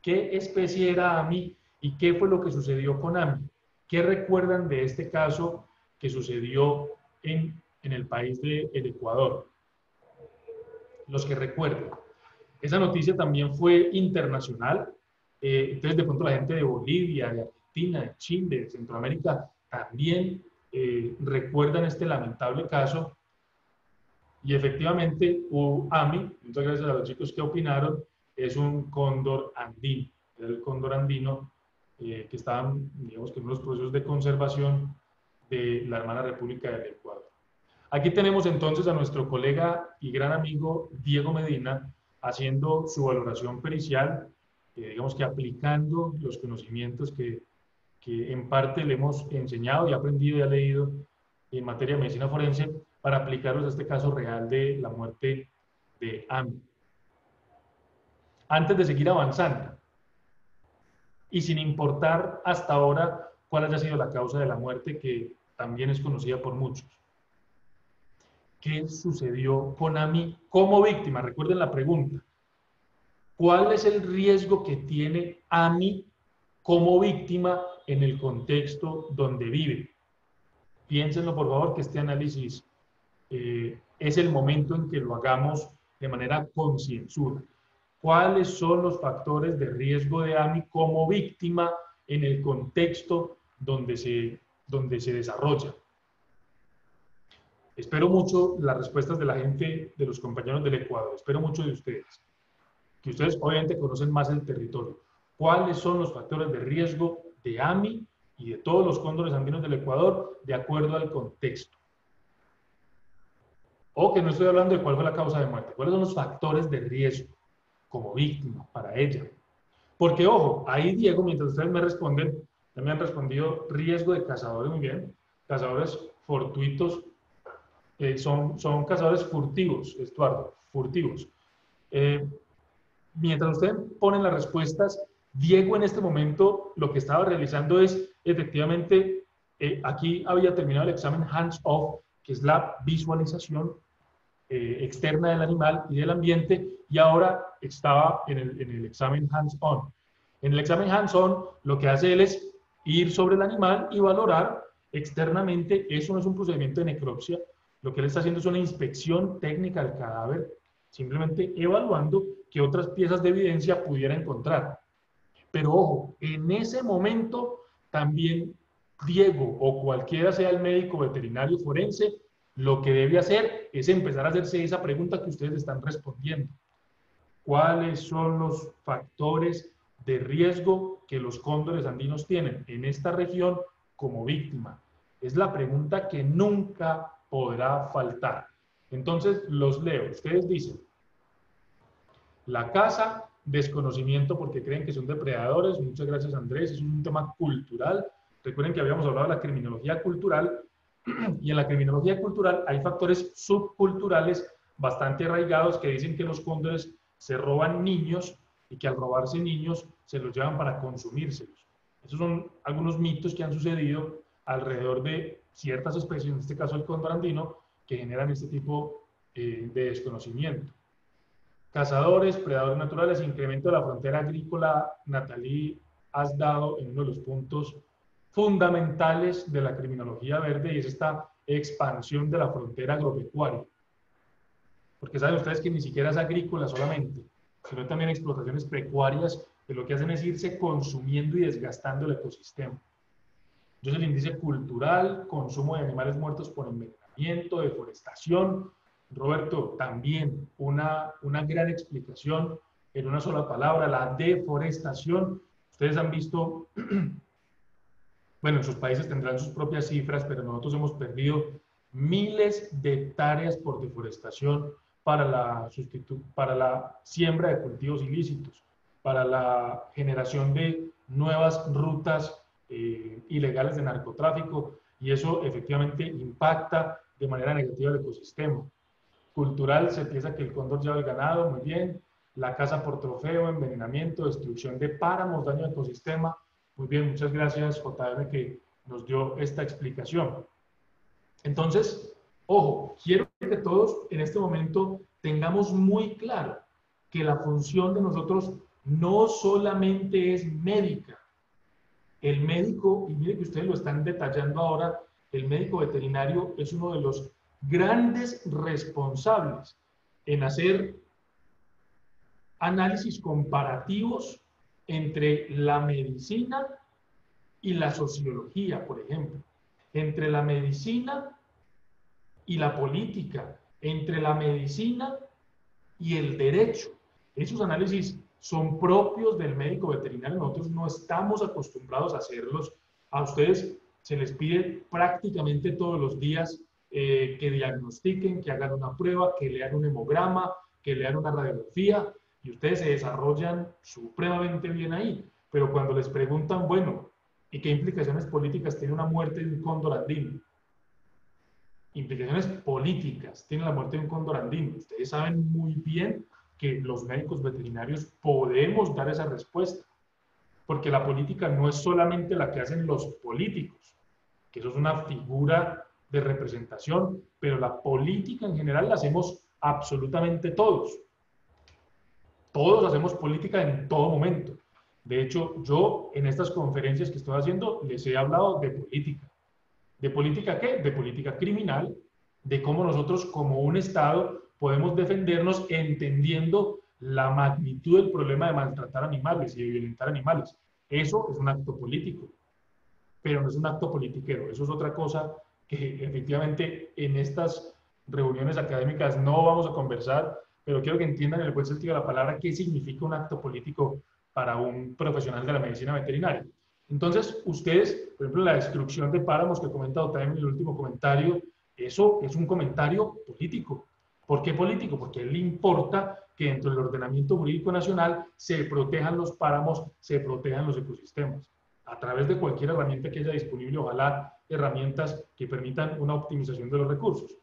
¿Qué especie era AMI y qué fue lo que sucedió con AMI? ¿Qué recuerdan de este caso que sucedió en, en el país de el Ecuador. Los que recuerden. Esa noticia también fue internacional. Eh, entonces, de pronto la gente de Bolivia, de Argentina, de Chile, de Centroamérica, también eh, recuerdan este lamentable caso. Y efectivamente, UAMI, muchas gracias a los chicos que opinaron, es un cóndor andino, el cóndor andino eh, que estaban, digamos que en unos procesos de conservación de la hermana República del Ecuador. Aquí tenemos entonces a nuestro colega y gran amigo Diego Medina haciendo su valoración pericial, eh, digamos que aplicando los conocimientos que, que, en parte le hemos enseñado y aprendido y leído en materia de medicina forense para aplicarlos a este caso real de la muerte de Ami. Antes de seguir avanzando, y sin importar hasta ahora cuál haya sido la causa de la muerte, que también es conocida por muchos. ¿Qué sucedió con Ami como víctima? Recuerden la pregunta. ¿Cuál es el riesgo que tiene Ami como víctima en el contexto donde vive? Piénsenlo, por favor, que este análisis eh, es el momento en que lo hagamos de manera concienzuda. ¿Cuáles son los factores de riesgo de AMI como víctima en el contexto donde se, donde se desarrolla? Espero mucho las respuestas de la gente, de los compañeros del Ecuador. Espero mucho de ustedes. Que ustedes obviamente conocen más el territorio. ¿Cuáles son los factores de riesgo de AMI y de todos los cóndores andinos del Ecuador de acuerdo al contexto? O que no estoy hablando de cuál fue la causa de muerte, cuáles son los factores de riesgo como víctima para ella. Porque, ojo, ahí Diego, mientras ustedes me responden, me han respondido riesgo de cazadores, muy bien, cazadores fortuitos, eh, son, son cazadores furtivos, Estuardo, furtivos. Eh, mientras ustedes ponen las respuestas, Diego en este momento lo que estaba realizando es, efectivamente, eh, aquí había terminado el examen hands-off, que es la visualización eh, externa del animal y del ambiente, y ahora estaba en el, en el examen hands-on. En el examen hands-on, lo que hace él es ir sobre el animal y valorar externamente, eso no es un procedimiento de necropsia, lo que él está haciendo es una inspección técnica del cadáver, simplemente evaluando qué otras piezas de evidencia pudiera encontrar. Pero ojo, en ese momento también Diego o cualquiera sea el médico veterinario forense, lo que debe hacer es empezar a hacerse esa pregunta que ustedes están respondiendo. ¿Cuáles son los factores de riesgo que los cóndores andinos tienen en esta región como víctima? Es la pregunta que nunca podrá faltar. Entonces, los leo. Ustedes dicen, la caza, desconocimiento porque creen que son depredadores. Muchas gracias, Andrés. Es un tema cultural. Recuerden que habíamos hablado de la criminología cultural y en la criminología cultural hay factores subculturales bastante arraigados que dicen que los cóndores se roban niños y que al robarse niños se los llevan para consumírselos. Esos son algunos mitos que han sucedido alrededor de ciertas especies, en este caso el cóndor andino, que generan este tipo eh, de desconocimiento. Cazadores, predadores naturales, incremento de la frontera agrícola, Natalie, has dado en uno de los puntos fundamentales de la criminología verde y es esta expansión de la frontera agropecuaria. Porque saben ustedes que ni siquiera es agrícola solamente, sino también explotaciones pecuarias que lo que hacen es irse consumiendo y desgastando el ecosistema. Entonces el índice cultural, consumo de animales muertos por envenenamiento, deforestación. Roberto, también una, una gran explicación en una sola palabra, la deforestación. Ustedes han visto bueno, en sus países tendrán sus propias cifras, pero nosotros hemos perdido miles de hectáreas por deforestación para la, para la siembra de cultivos ilícitos, para la generación de nuevas rutas eh, ilegales de narcotráfico, y eso efectivamente impacta de manera negativa el ecosistema. Cultural, se piensa que el cóndor lleva el ganado, muy bien, la caza por trofeo, envenenamiento, destrucción de páramos, daño al ecosistema, muy bien, muchas gracias JM que nos dio esta explicación. Entonces, ojo, quiero que todos en este momento tengamos muy claro que la función de nosotros no solamente es médica. El médico, y mire que ustedes lo están detallando ahora, el médico veterinario es uno de los grandes responsables en hacer análisis comparativos entre la medicina y la sociología, por ejemplo, entre la medicina y la política, entre la medicina y el derecho. Esos análisis son propios del médico veterinario, nosotros no estamos acostumbrados a hacerlos. A ustedes se les pide prácticamente todos los días eh, que diagnostiquen, que hagan una prueba, que lean un hemograma, que lean una radiografía, y ustedes se desarrollan supremamente bien ahí. Pero cuando les preguntan, bueno, ¿y qué implicaciones políticas tiene una muerte de un cóndor andino? implicaciones políticas tiene la muerte de un cóndor andino. Ustedes saben muy bien que los médicos veterinarios podemos dar esa respuesta, porque la política no es solamente la que hacen los políticos, que eso es una figura de representación, pero la política en general la hacemos absolutamente todos. Todos hacemos política en todo momento. De hecho, yo en estas conferencias que estoy haciendo les he hablado de política. ¿De política qué? De política criminal, de cómo nosotros como un Estado podemos defendernos entendiendo la magnitud del problema de maltratar animales y de violentar animales. Eso es un acto político, pero no es un acto politiquero. Eso es otra cosa que efectivamente en estas reuniones académicas no vamos a conversar, pero quiero que entiendan en el buen sentido de la palabra qué significa un acto político para un profesional de la medicina veterinaria. Entonces, ustedes, por ejemplo, la destrucción de páramos que he comentado también en el último comentario, eso es un comentario político. ¿Por qué político? Porque le importa que dentro del ordenamiento jurídico nacional se protejan los páramos, se protejan los ecosistemas, a través de cualquier herramienta que haya disponible, ojalá herramientas que permitan una optimización de los recursos.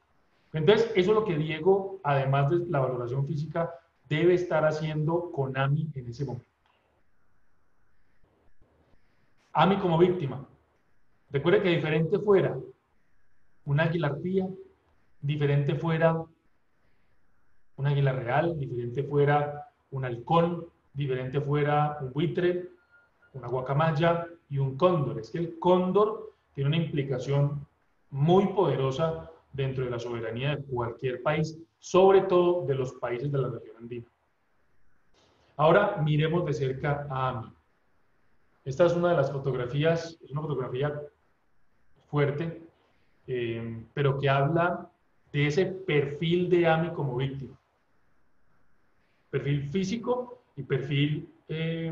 Entonces, eso es lo que Diego, además de la valoración física, debe estar haciendo con AMI en ese momento. AMI como víctima. Recuerde que diferente fuera un águila arpía, diferente fuera un águila real, diferente fuera un halcón, diferente fuera un buitre, una guacamaya y un cóndor. Es que el cóndor tiene una implicación muy poderosa dentro de la soberanía de cualquier país, sobre todo de los países de la región andina. Ahora miremos de cerca a AMI. Esta es una de las fotografías, es una fotografía fuerte, eh, pero que habla de ese perfil de AMI como víctima. Perfil físico y perfil, eh,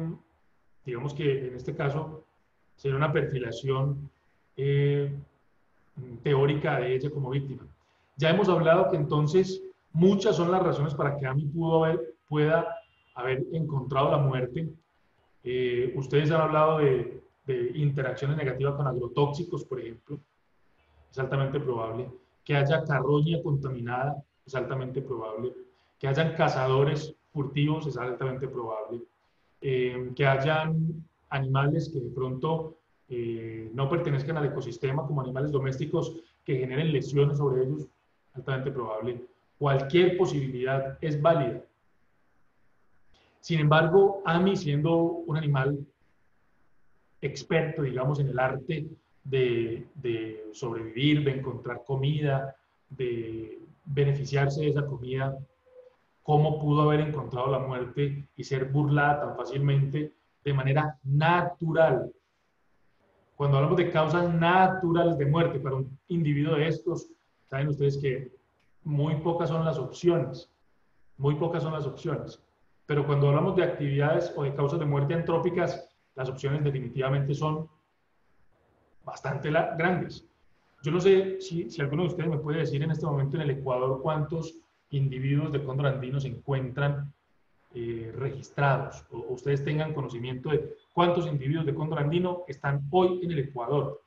digamos que en este caso, sería una perfilación eh, teórica de ella como víctima. Ya hemos hablado que entonces muchas son las razones para que AMI pudo haber, pueda haber encontrado la muerte. Eh, ustedes han hablado de, de, interacciones negativas con agrotóxicos, por ejemplo. Es altamente probable. Que haya carroña contaminada, es altamente probable. Que hayan cazadores furtivos, es altamente probable. Eh, que hayan animales que de pronto eh, no pertenezcan al ecosistema como animales domésticos que generen lesiones sobre ellos, altamente probable. Cualquier posibilidad es válida. Sin embargo, AMI, siendo un animal experto, digamos, en el arte de, de sobrevivir, de encontrar comida, de beneficiarse de esa comida, cómo pudo haber encontrado la muerte y ser burlada tan fácilmente de manera natural, cuando hablamos de causas naturales de muerte para un individuo de estos, saben ustedes que muy pocas son las opciones, muy pocas son las opciones. Pero cuando hablamos de actividades o de causas de muerte antrópicas, las opciones definitivamente son bastante grandes. Yo no sé si, si, alguno de ustedes me puede decir en este momento en el Ecuador cuántos individuos de cóndor andino se encuentran eh, registrados o, ustedes tengan conocimiento de cuántos individuos de cóndor andino están hoy en el Ecuador.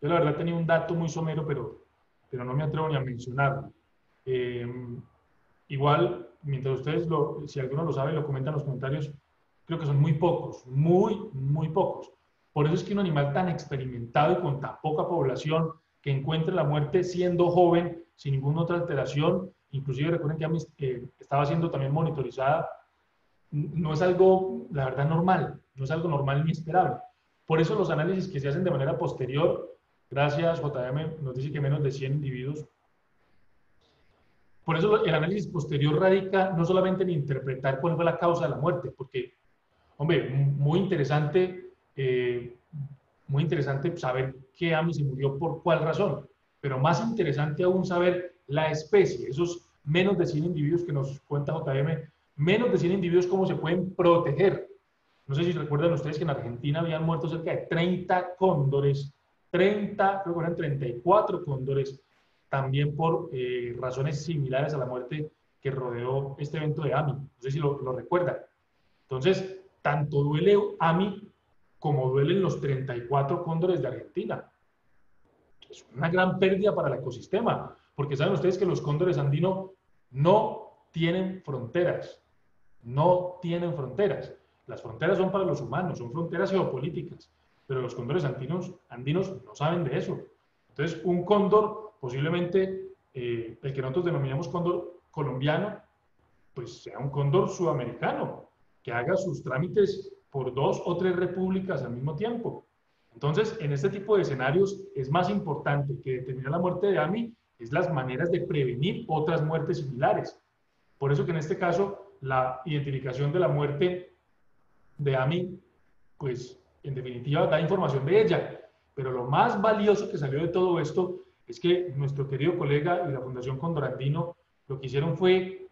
Yo la verdad tenía un dato muy somero, pero, pero no me atrevo ni a mencionarlo. Eh, igual, mientras ustedes, lo, si alguno lo sabe, lo comenta en los comentarios, creo que son muy pocos, muy, muy pocos. Por eso es que un animal tan experimentado y con tan poca población que encuentre la muerte siendo joven, sin ninguna otra alteración, inclusive recuerden que eh, estaba siendo también monitorizada no es algo, la verdad, normal, no es algo normal ni esperable. Por eso los análisis que se hacen de manera posterior, gracias JM, nos dice que menos de 100 individuos. Por eso el análisis posterior radica no solamente en interpretar cuál fue la causa de la muerte, porque, hombre, muy interesante, eh, muy interesante saber que Ami se murió por cuál razón, pero más interesante aún saber la especie, esos menos de 100 individuos que nos cuenta JM, menos de 100 individuos, ¿cómo se pueden proteger? No sé si recuerdan ustedes que en Argentina habían muerto cerca de 30 cóndores, 30, creo que eran 34 cóndores, también por eh, razones similares a la muerte que rodeó este evento de AMI. No sé si lo, lo recuerdan. Entonces, tanto duele AMI como duelen los 34 cóndores de Argentina. Es una gran pérdida para el ecosistema, porque saben ustedes que los cóndores andinos no tienen fronteras, no tienen fronteras. Las fronteras son para los humanos, son fronteras geopolíticas, pero los cóndores andinos, andinos no saben de eso. Entonces, un cóndor, posiblemente eh, el que nosotros denominamos cóndor colombiano, pues sea un cóndor sudamericano, que haga sus trámites por dos o tres repúblicas al mismo tiempo. Entonces, en este tipo de escenarios es más importante que determinar la muerte de AMI es las maneras de prevenir otras muertes similares. Por eso que en este caso la identificación de la muerte de AMI, pues en definitiva da información de ella. Pero lo más valioso que salió de todo esto es que nuestro querido colega y la Fundación Condorandino lo que hicieron fue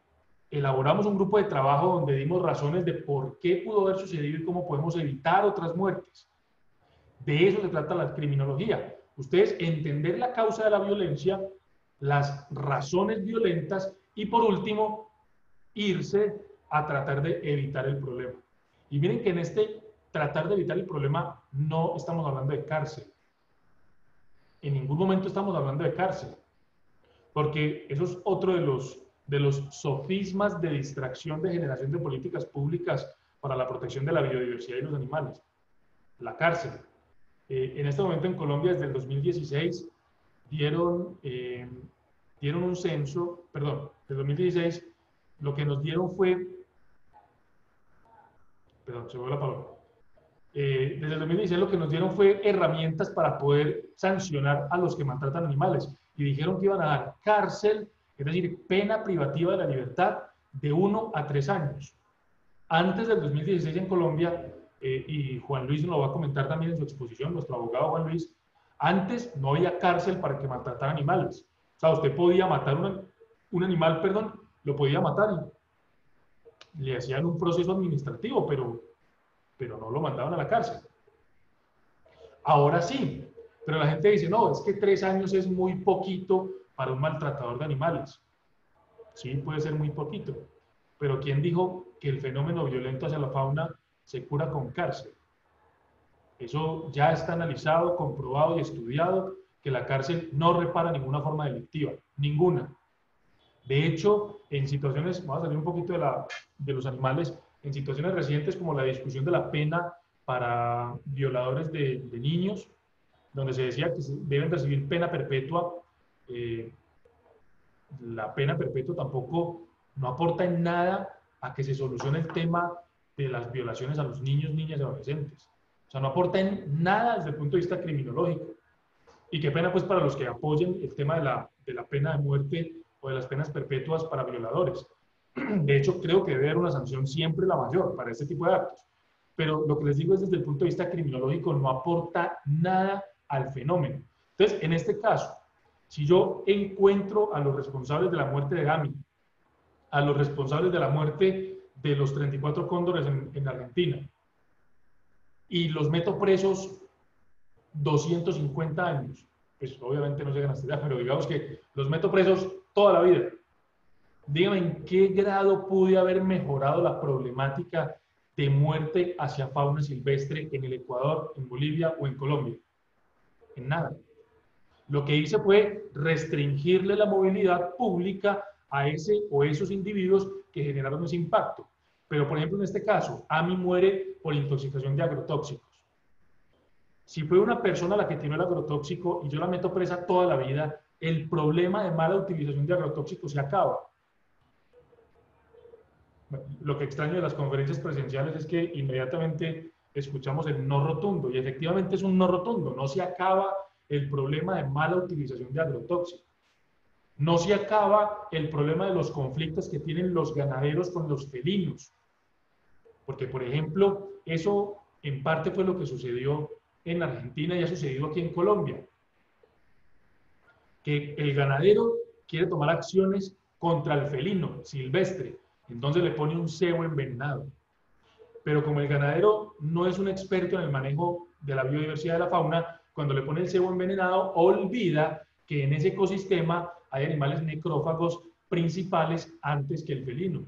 elaboramos un grupo de trabajo donde dimos razones de por qué pudo haber sucedido y cómo podemos evitar otras muertes. De eso se trata la criminología. Ustedes entender la causa de la violencia, las razones violentas y por último, irse a tratar de evitar el problema. Y miren que en este tratar de evitar el problema no estamos hablando de cárcel. En ningún momento estamos hablando de cárcel. Porque eso es otro de los, de los sofismas de distracción de generación de políticas públicas para la protección de la biodiversidad y los animales. La cárcel. Eh, en este momento en Colombia, desde el 2016, dieron, eh, dieron un censo, perdón, desde 2016, lo que nos dieron fue, perdón, se fue la palabra. Eh, desde el 2016 lo que nos dieron fue herramientas para poder sancionar a los que maltratan animales y dijeron que iban a dar cárcel, es decir, pena privativa de la libertad de uno a tres años. Antes del 2016 en Colombia eh, y Juan Luis nos lo va a comentar también en su exposición, nuestro abogado Juan Luis, antes no había cárcel para que matara animales. O sea, usted podía matar un animal, perdón, lo podía matar y le hacían un proceso administrativo, pero, pero no lo mandaban a la cárcel. Ahora sí, pero la gente dice, no, es que tres años es muy poquito para un maltratador de animales. Sí, puede ser muy poquito. Pero ¿quién dijo que el fenómeno violento hacia la fauna se cura con cárcel. Eso ya está analizado, comprobado y estudiado que la cárcel no repara ninguna forma delictiva, ninguna. De hecho, en situaciones, vamos a salir un poquito de, la, de los animales, en situaciones recientes como la discusión de la pena para violadores de, niños, donde se decía que deben recibir pena perpetua, eh, la pena perpetua tampoco no aporta en nada a que se solucione el tema de las violaciones a los niños, niñas y adolescentes. O sea, no aportan nada desde el punto de vista criminológico. Y qué pena pues para los que apoyen el tema de la, de la pena de muerte o de las penas perpetuas para violadores. De hecho, creo que debe haber una sanción siempre la mayor para este tipo de actos. Pero lo que les digo es desde el punto de vista criminológico no aporta nada al fenómeno. Entonces, en este caso, si yo encuentro a los responsables de la muerte de Gami, a los responsables de la muerte de los 34 cóndores en, Argentina. Y los meto presos 250 años. Pues obviamente no llegan hasta allá, pero digamos que los meto presos toda la vida. Dígame en qué grado pude haber mejorado la problemática de muerte hacia fauna silvestre en el Ecuador, en Bolivia o en Colombia. En nada. Lo que hice fue restringirle la movilidad pública a ese o esos individuos que generaron ese impacto. Pero, por ejemplo, en este caso, AMI muere por intoxicación de agrotóxicos. Si fue una persona la que tiene el agrotóxico y yo la meto presa toda la vida, el problema de mala utilización de agrotóxicos se acaba. Lo que extraño de las conferencias presenciales es que inmediatamente escuchamos el no rotundo y efectivamente es un no rotundo, no se acaba el problema de mala utilización de agrotóxicos. No se acaba el problema de los conflictos que tienen los ganaderos con los felinos. Porque, por ejemplo, eso en parte fue lo que sucedió en Argentina y ha sucedido aquí en Colombia. Que el ganadero quiere tomar acciones contra el felino silvestre, entonces le pone un cebo envenenado. Pero como el ganadero no es un experto en el manejo de la biodiversidad de la fauna, cuando le pone el cebo envenenado, olvida que en ese ecosistema hay animales necrófagos principales antes que el felino.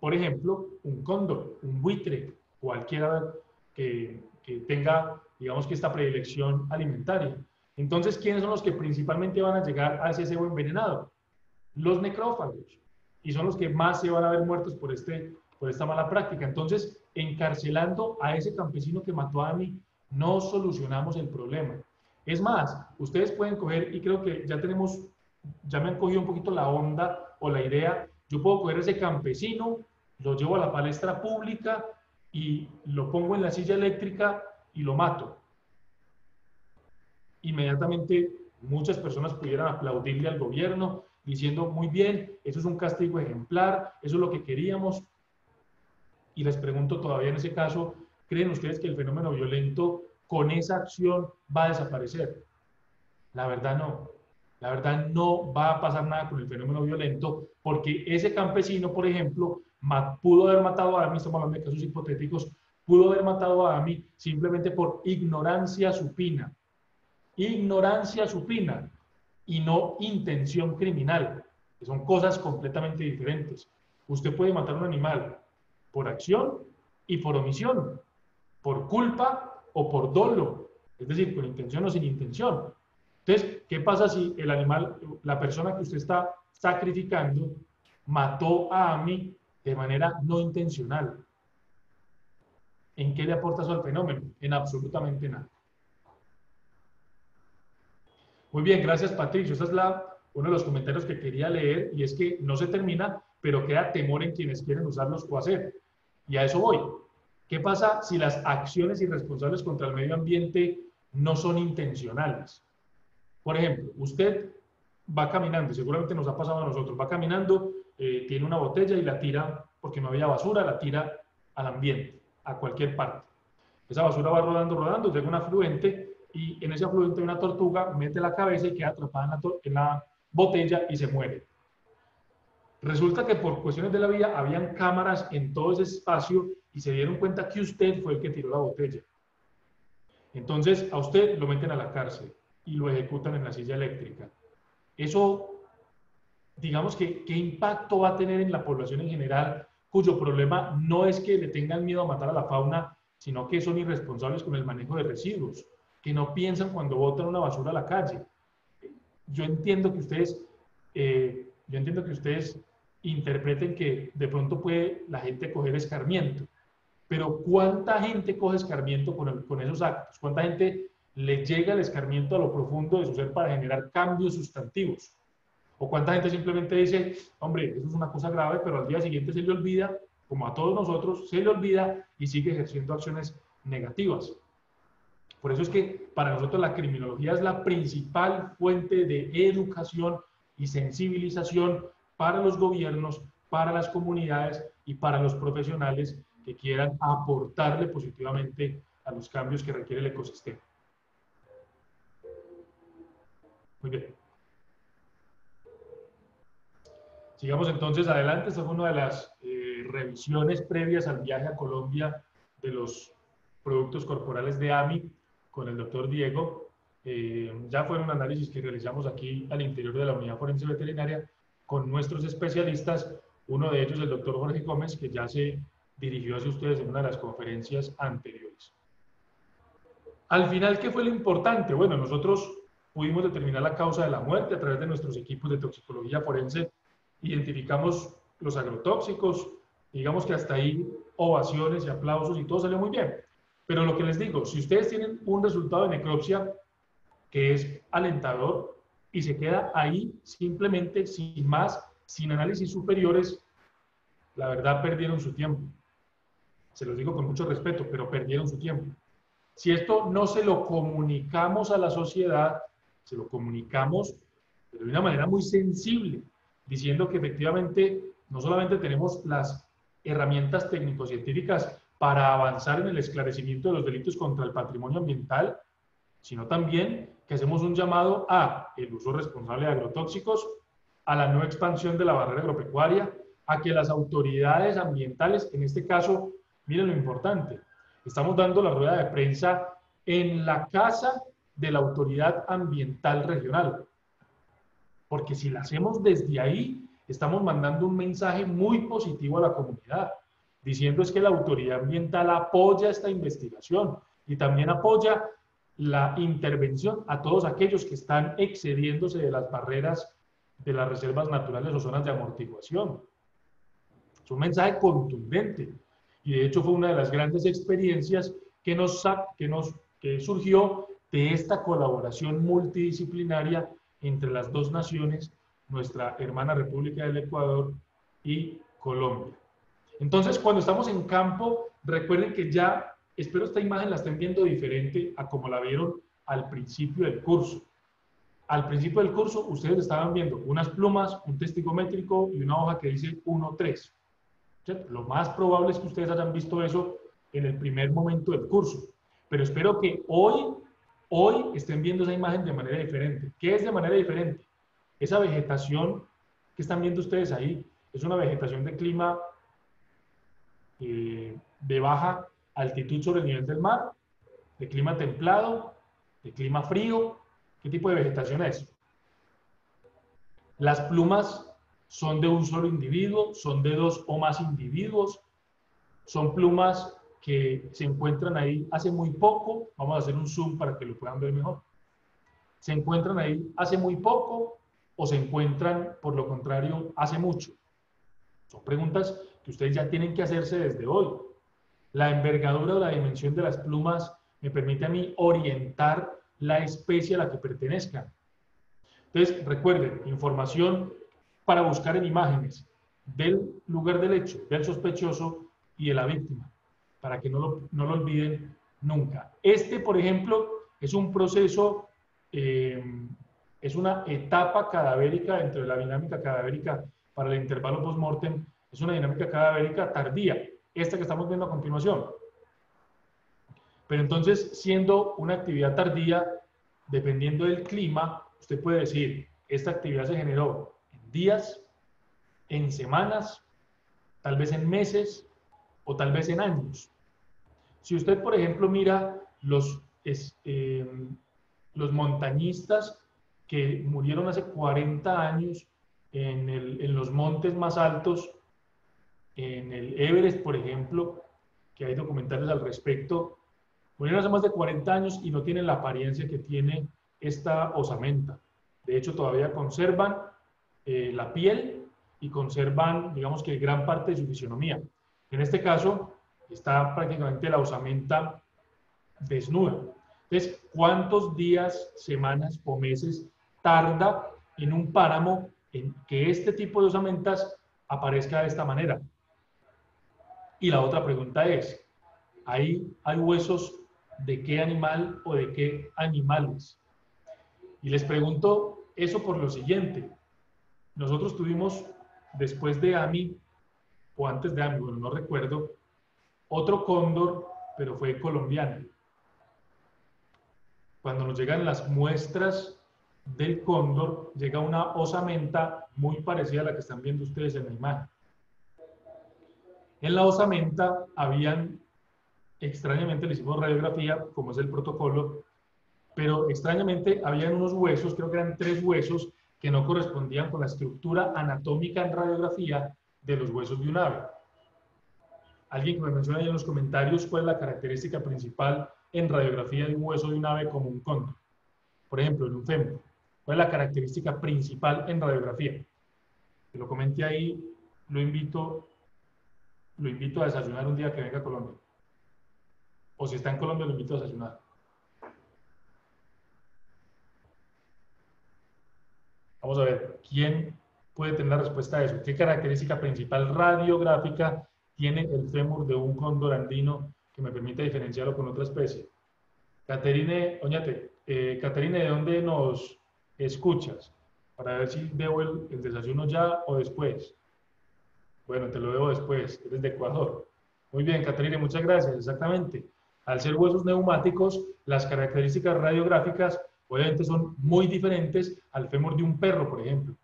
Por ejemplo, un cóndor, un buitre, cualquiera que, que tenga, digamos que esta predilección alimentaria. Entonces, ¿quiénes son los que principalmente van a llegar a ese envenenado? Los necrófagos. Y son los que más se van a ver muertos por, este, por esta mala práctica. Entonces, encarcelando a ese campesino que mató a mí, no solucionamos el problema. Es más, ustedes pueden coger, y creo que ya tenemos, ya me han cogido un poquito la onda o la idea, yo puedo coger ese campesino, lo llevo a la palestra pública y lo pongo en la silla eléctrica y lo mato. Inmediatamente muchas personas pudieran aplaudirle al gobierno diciendo, muy bien, eso es un castigo ejemplar, eso es lo que queríamos. Y les pregunto todavía en ese caso, ¿creen ustedes que el fenómeno violento con esa acción va a desaparecer? La verdad no. La verdad no va a pasar nada con el fenómeno violento porque ese campesino, por ejemplo, pudo haber matado a Ami, estamos hablando de casos hipotéticos, pudo haber matado a Ami simplemente por ignorancia supina. Ignorancia supina y no intención criminal, que son cosas completamente diferentes. Usted puede matar a un animal por acción y por omisión, por culpa o por dolo, es decir, con intención o sin intención. Entonces, ¿qué pasa si el animal, la persona que usted está sacrificando, mató a Ami de manera no intencional? ¿En qué le aporta eso al fenómeno? En absolutamente nada. Muy bien, gracias Patricio. Ese es la, uno de los comentarios que quería leer y es que no se termina, pero queda temor en quienes quieren usarlos o hacer. Y a eso voy. ¿Qué pasa si las acciones irresponsables contra el medio ambiente no son intencionales? Por ejemplo, usted va caminando, seguramente nos ha pasado a nosotros, va caminando, eh, tiene una botella y la tira, porque no había basura, la tira al ambiente, a cualquier parte. Esa basura va rodando, rodando, llega un afluente y en ese afluente una tortuga, mete la cabeza y queda atrapada en la, botella y se muere. Resulta que por cuestiones de la vida habían cámaras en todo ese espacio y se dieron cuenta que usted fue el que tiró la botella. Entonces a usted lo meten a la cárcel y lo ejecutan en la silla eléctrica. Eso, digamos que, ¿qué impacto va a tener en la población en general, cuyo problema no es que le tengan miedo a matar a la fauna, sino que son irresponsables con el manejo de residuos? Que no piensan cuando botan una basura a la calle. Yo entiendo que ustedes, eh, yo entiendo que ustedes interpreten que de pronto puede la gente coger escarmiento, pero ¿cuánta gente coge escarmiento con, con esos actos? ¿Cuánta gente le llega el escarmiento a lo profundo de su ser para generar cambios sustantivos? ¿O cuánta gente simplemente dice, hombre, eso es una cosa grave, pero al día siguiente se le olvida, como a todos nosotros, se le olvida y sigue ejerciendo acciones negativas? Por eso es que para nosotros la criminología es la principal fuente de educación y sensibilización para los gobiernos, para las comunidades y para los profesionales que quieran aportarle positivamente a los cambios que requiere el ecosistema. Muy bien. Sigamos entonces adelante. Esta fue una de las eh, revisiones previas al viaje a Colombia de los productos corporales de AMI con el doctor Diego. Eh, ya fue un análisis que realizamos aquí al interior de la unidad forense veterinaria con nuestros especialistas, uno de ellos el doctor Jorge Gómez, que ya se dirigió hacia ustedes en una de las conferencias anteriores. Al final, ¿qué fue lo importante? Bueno, nosotros pudimos determinar la causa de la muerte a través de nuestros equipos de toxicología forense, identificamos los agrotóxicos, digamos que hasta ahí ovaciones y aplausos y todo salió muy bien. Pero lo que les digo, si ustedes tienen un resultado de necropsia que es alentador y se queda ahí simplemente sin más, sin análisis superiores, la verdad perdieron su tiempo. Se los digo con mucho respeto, pero perdieron su tiempo. Si esto no se lo comunicamos a la sociedad, se lo comunicamos de una manera muy sensible, diciendo que efectivamente no solamente tenemos las herramientas técnico-científicas para avanzar en el esclarecimiento de los delitos contra el patrimonio ambiental, sino también que hacemos un llamado a el uso responsable de agrotóxicos, a la no expansión de la barrera agropecuaria, a que las autoridades ambientales, en este caso, miren lo importante, estamos dando la rueda de prensa en la casa de la autoridad ambiental regional. Porque si la hacemos desde ahí, estamos mandando un mensaje muy positivo a la comunidad diciendo es que la autoridad ambiental apoya esta investigación y también apoya la intervención a todos aquellos que están excediéndose de las barreras de las reservas naturales o zonas de amortiguación. Es un mensaje contundente y de hecho fue una de las grandes experiencias que nos, que nos que surgió de esta colaboración multidisciplinaria entre las dos naciones, nuestra hermana República del Ecuador y Colombia. Entonces, cuando estamos en campo, recuerden que ya, espero esta imagen la estén viendo diferente a como la vieron al principio del curso. Al principio del curso, ustedes estaban viendo unas plumas, un testigo métrico y una hoja que dice 1-3. Lo más probable es que ustedes hayan visto eso en el primer momento del curso. Pero espero que hoy, hoy estén viendo esa imagen de manera diferente. ¿Qué es de manera diferente? Esa vegetación que están viendo ustedes ahí es una vegetación de clima eh, de baja altitud sobre el nivel del mar, de clima templado, de clima frío, ¿Qué tipo de vegetación es? Las plumas son de un solo individuo, son de dos o más individuos, son plumas que se encuentran ahí hace muy poco, vamos a hacer un zoom para que lo puedan ver mejor, se encuentran ahí hace muy poco o se encuentran, por lo contrario, hace mucho. Son preguntas que ustedes ya tienen que hacerse desde hoy. La envergadura o la dimensión de las plumas me permite a mí orientar la especie a la que pertenezcan. Entonces, recuerden, información para buscar en imágenes del lugar del hecho, del sospechoso y de la víctima, para que no lo, no lo olviden nunca. Este, por ejemplo, es un proceso, eh, es una etapa cadavérica dentro de la dinámica cadavérica para el intervalo post-mortem, es una dinámica cadavérica tardía, esta que estamos viendo a continuación. Pero entonces, siendo una actividad tardía, dependiendo del clima, usted puede decir, esta actividad se generó en días, en semanas, tal vez en meses o tal vez en años. Si usted, por ejemplo, mira los, eh, los montañistas que murieron hace 40 años en, en los montes más altos, en el Everest, por ejemplo, que hay documentales al respecto, Murieron hace más de 40 años y no tienen la apariencia que tiene esta osamenta. De hecho, todavía conservan eh, la piel y conservan, digamos que gran parte de su fisionomía. En este caso, está prácticamente la osamenta desnuda. Entonces, ¿cuántos días, semanas o meses tarda en un páramo en que este tipo de osamentas aparezca de esta manera? Y la otra pregunta es, ¿ahí hay huesos de qué animal o de qué animales. Y les pregunto eso por lo siguiente. Nosotros tuvimos, después de AMI, o antes de AMI, bueno, no recuerdo, otro cóndor, pero fue colombiano. Cuando nos llegan las muestras del cóndor, llega una osamenta muy parecida a la que están viendo ustedes en la imagen. En la osamenta habían extrañamente le hicimos radiografía, como es el protocolo, pero extrañamente habían unos huesos, creo que eran tres huesos, que no correspondían con la estructura anatómica en radiografía de los huesos de un ave. Alguien que me menciona ahí en los comentarios cuál es la característica principal en radiografía de un hueso de un ave como un cóndor. Por ejemplo, en un fémur. ¿Cuál es la característica principal en radiografía? Que lo comente ahí, lo invito, lo invito a desayunar un día que venga a Colombia o si está en Colombia, lo invito a desayunar. Vamos a ver, ¿quién puede tener la respuesta a eso? ¿Qué característica principal radiográfica tiene el fémur de un cóndor andino que me permite diferenciarlo con otra especie? Caterine, oñate, eh, Caterine, ¿de dónde nos escuchas? Para ver si debo el, desayuno ya o después. Bueno, te lo debo después, eres de Ecuador. Muy bien, Caterine, muchas gracias, exactamente. Al ser huesos neumáticos, las características radiográficas obviamente son muy diferentes al fémur de un perro, por ejemplo.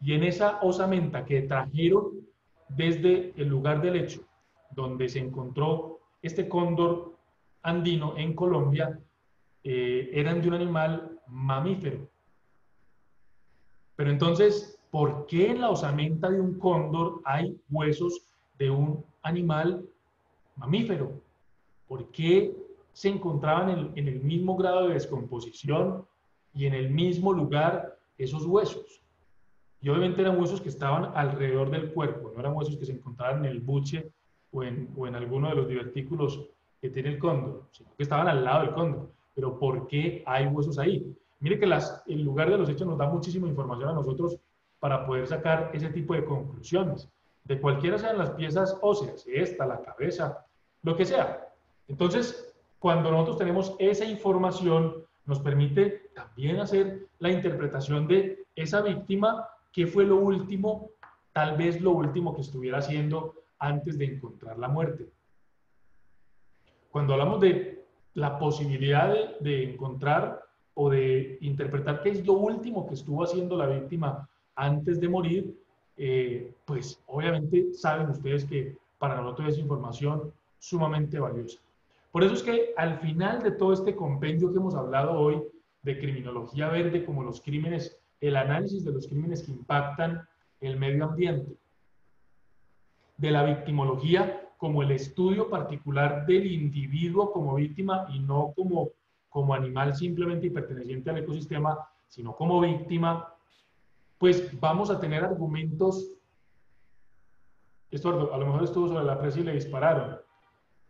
Y en esa osamenta que trajeron desde el lugar del hecho, donde se encontró este cóndor andino en Colombia, eh, eran de un animal mamífero. Pero entonces, ¿por qué en la osamenta de un cóndor hay huesos de un animal mamífero? ¿Por qué se encontraban en, el mismo grado de descomposición y en el mismo lugar esos huesos. Y obviamente eran huesos que estaban alrededor del cuerpo, no eran huesos que se encontraban en el buche o en, o en alguno de los divertículos que tiene el cóndor, sino que estaban al lado del cóndor. Pero ¿por qué hay huesos ahí? Mire que las, el lugar de los hechos nos da muchísima información a nosotros para poder sacar ese tipo de conclusiones, de cualquiera sean las piezas óseas, esta, la cabeza, lo que sea. Entonces, cuando nosotros tenemos esa información, nos permite también hacer la interpretación de esa víctima, qué fue lo último, tal vez lo último que estuviera haciendo antes de encontrar la muerte. Cuando hablamos de la posibilidad de, encontrar o de interpretar qué es lo último que estuvo haciendo la víctima antes de morir, eh, pues obviamente saben ustedes que para nosotros es información sumamente valiosa. Por eso es que al final de todo este compendio que hemos hablado hoy de criminología verde como los crímenes, el análisis de los crímenes que impactan el medio ambiente, de la victimología como el estudio particular del individuo como víctima y no como, como animal simplemente y perteneciente al ecosistema, sino como víctima, pues vamos a tener argumentos. Esto, a lo mejor estuvo sobre la presa y le dispararon.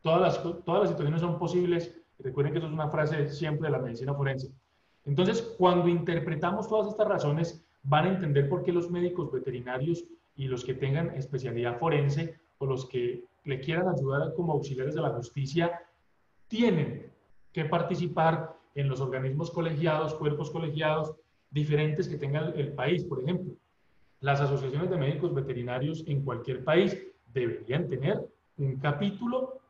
Todas las, todas las situaciones son posibles. Recuerden que eso es una frase siempre de la medicina forense. Entonces, cuando interpretamos todas estas razones, van a entender por qué los médicos veterinarios y los que tengan especialidad forense o los que le quieran ayudar como auxiliares de la justicia, tienen que participar en los organismos colegiados, cuerpos colegiados diferentes que tenga el país. Por ejemplo, las asociaciones de médicos veterinarios en cualquier país deberían tener un capítulo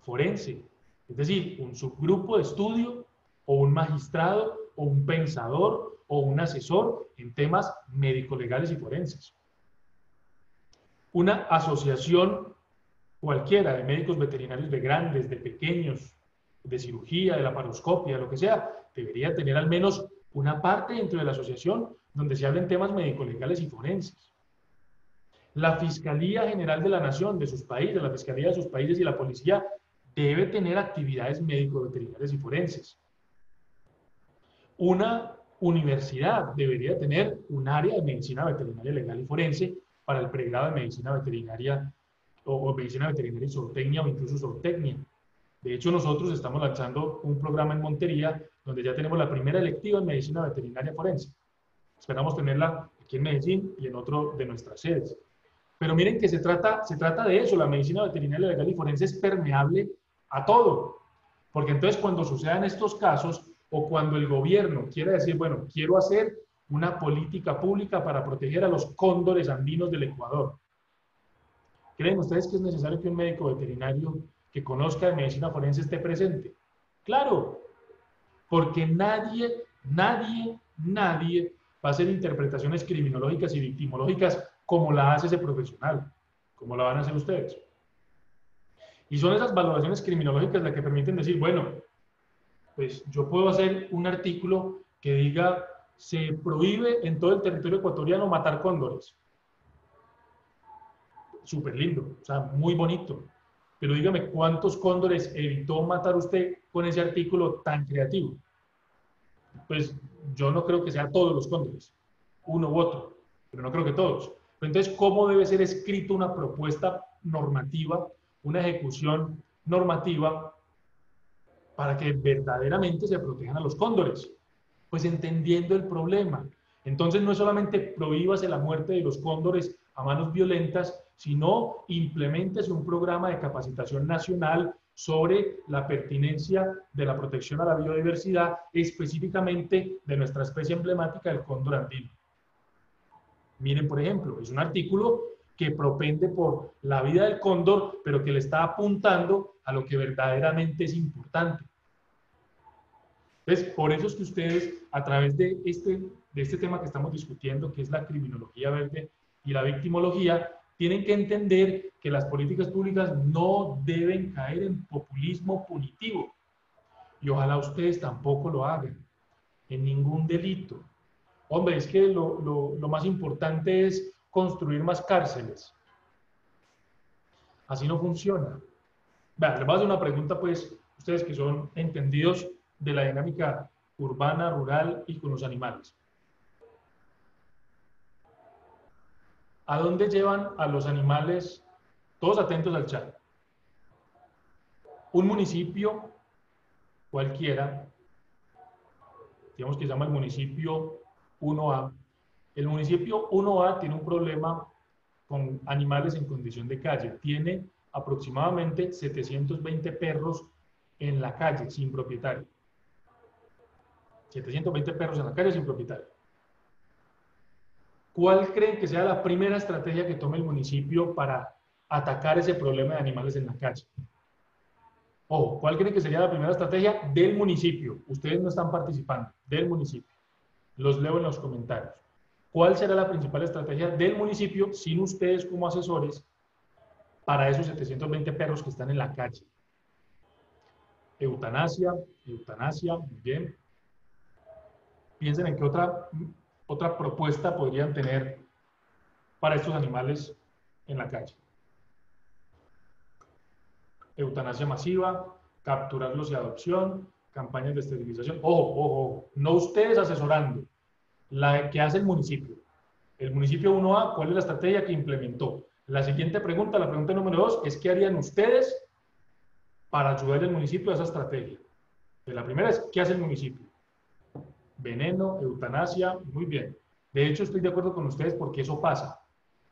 forense, es decir, un subgrupo de estudio o un magistrado o un pensador o un asesor en temas médico-legales y forenses. Una asociación cualquiera de médicos veterinarios de grandes, de pequeños, de cirugía, de la paroscopia, lo que sea, debería tener al menos una parte dentro de la asociación donde se hablen temas médico-legales y forenses. La Fiscalía General de la Nación, de sus países, la Fiscalía de sus países y la Policía debe tener actividades médico-veterinarias y forenses. Una universidad debería tener un área de medicina veterinaria legal y forense para el pregrado de medicina veterinaria o, medicina veterinaria y zootecnia o incluso zootecnia. De hecho, nosotros estamos lanzando un programa en Montería donde ya tenemos la primera electiva en medicina veterinaria forense. Esperamos tenerla aquí en Medellín y en otro de nuestras sedes. Pero miren que se trata, se trata de eso, la medicina veterinaria legal y forense es permeable a todo. Porque entonces cuando sucedan estos casos o cuando el gobierno quiera decir, bueno, quiero hacer una política pública para proteger a los cóndores andinos del Ecuador, ¿Creen ustedes que es necesario que un médico veterinario que conozca de medicina forense esté presente? Claro, porque nadie, nadie, nadie va a hacer interpretaciones criminológicas y victimológicas como la hace ese profesional, como la van a hacer ustedes. Y son esas valoraciones criminológicas las que permiten decir, bueno, pues yo puedo hacer un artículo que diga, se prohíbe en todo el territorio ecuatoriano matar cóndores súper lindo, o sea, muy bonito. Pero dígame, ¿cuántos cóndores evitó matar usted con ese artículo tan creativo? Pues yo no creo que sea todos los cóndores, uno u otro, pero no creo que todos. entonces, ¿cómo debe ser escrita una propuesta normativa, una ejecución normativa para que verdaderamente se protejan a los cóndores? Pues entendiendo el problema. Entonces, no es solamente prohíbase la muerte de los cóndores a manos violentas, sino implementese un programa de capacitación nacional sobre la pertinencia de la protección a la biodiversidad, específicamente de nuestra especie emblemática, el cóndor andino. Miren, por ejemplo, es un artículo que propende por la vida del cóndor, pero que le está apuntando a lo que verdaderamente es importante. Entonces, por eso es que ustedes, a través de este, de este tema que estamos discutiendo, que es la criminología verde y la victimología, tienen que entender que las políticas públicas no deben caer en populismo punitivo. Y ojalá ustedes tampoco lo hagan, en ningún delito. Hombre, es que lo, lo, más importante es construir más cárceles. Así no funciona. Vea, les voy a hacer una pregunta, pues, ustedes que son entendidos de la dinámica urbana, rural y con los animales. ¿A dónde llevan a los animales? Todos atentos al chat. Un municipio cualquiera, digamos que se llama el municipio 1A. El municipio 1A tiene un problema con animales en condición de calle. Tiene aproximadamente 720 perros en la calle sin propietario. 720 perros en la calle sin propietario. ¿Cuál creen que sea la primera estrategia que tome el municipio para atacar ese problema de animales en la calle? O, ¿cuál creen que sería la primera estrategia del municipio? Ustedes no están participando, del municipio. Los leo en los comentarios. ¿Cuál será la principal estrategia del municipio sin ustedes como asesores para esos 720 perros que están en la calle? Eutanasia, eutanasia, muy bien. Piensen en qué otra, otra propuesta podrían tener para estos animales en la calle. Eutanasia masiva, capturarlos y adopción, campañas de esterilización. Ojo, ojo, no ustedes asesorando, la que hace el municipio. El municipio 1A, ¿cuál es la estrategia que implementó? La siguiente pregunta, la pregunta número 2, es ¿qué harían ustedes para ayudar al municipio a esa estrategia? La primera es, ¿qué hace el municipio? Veneno, eutanasia, muy bien. De hecho, estoy de acuerdo con ustedes porque eso pasa.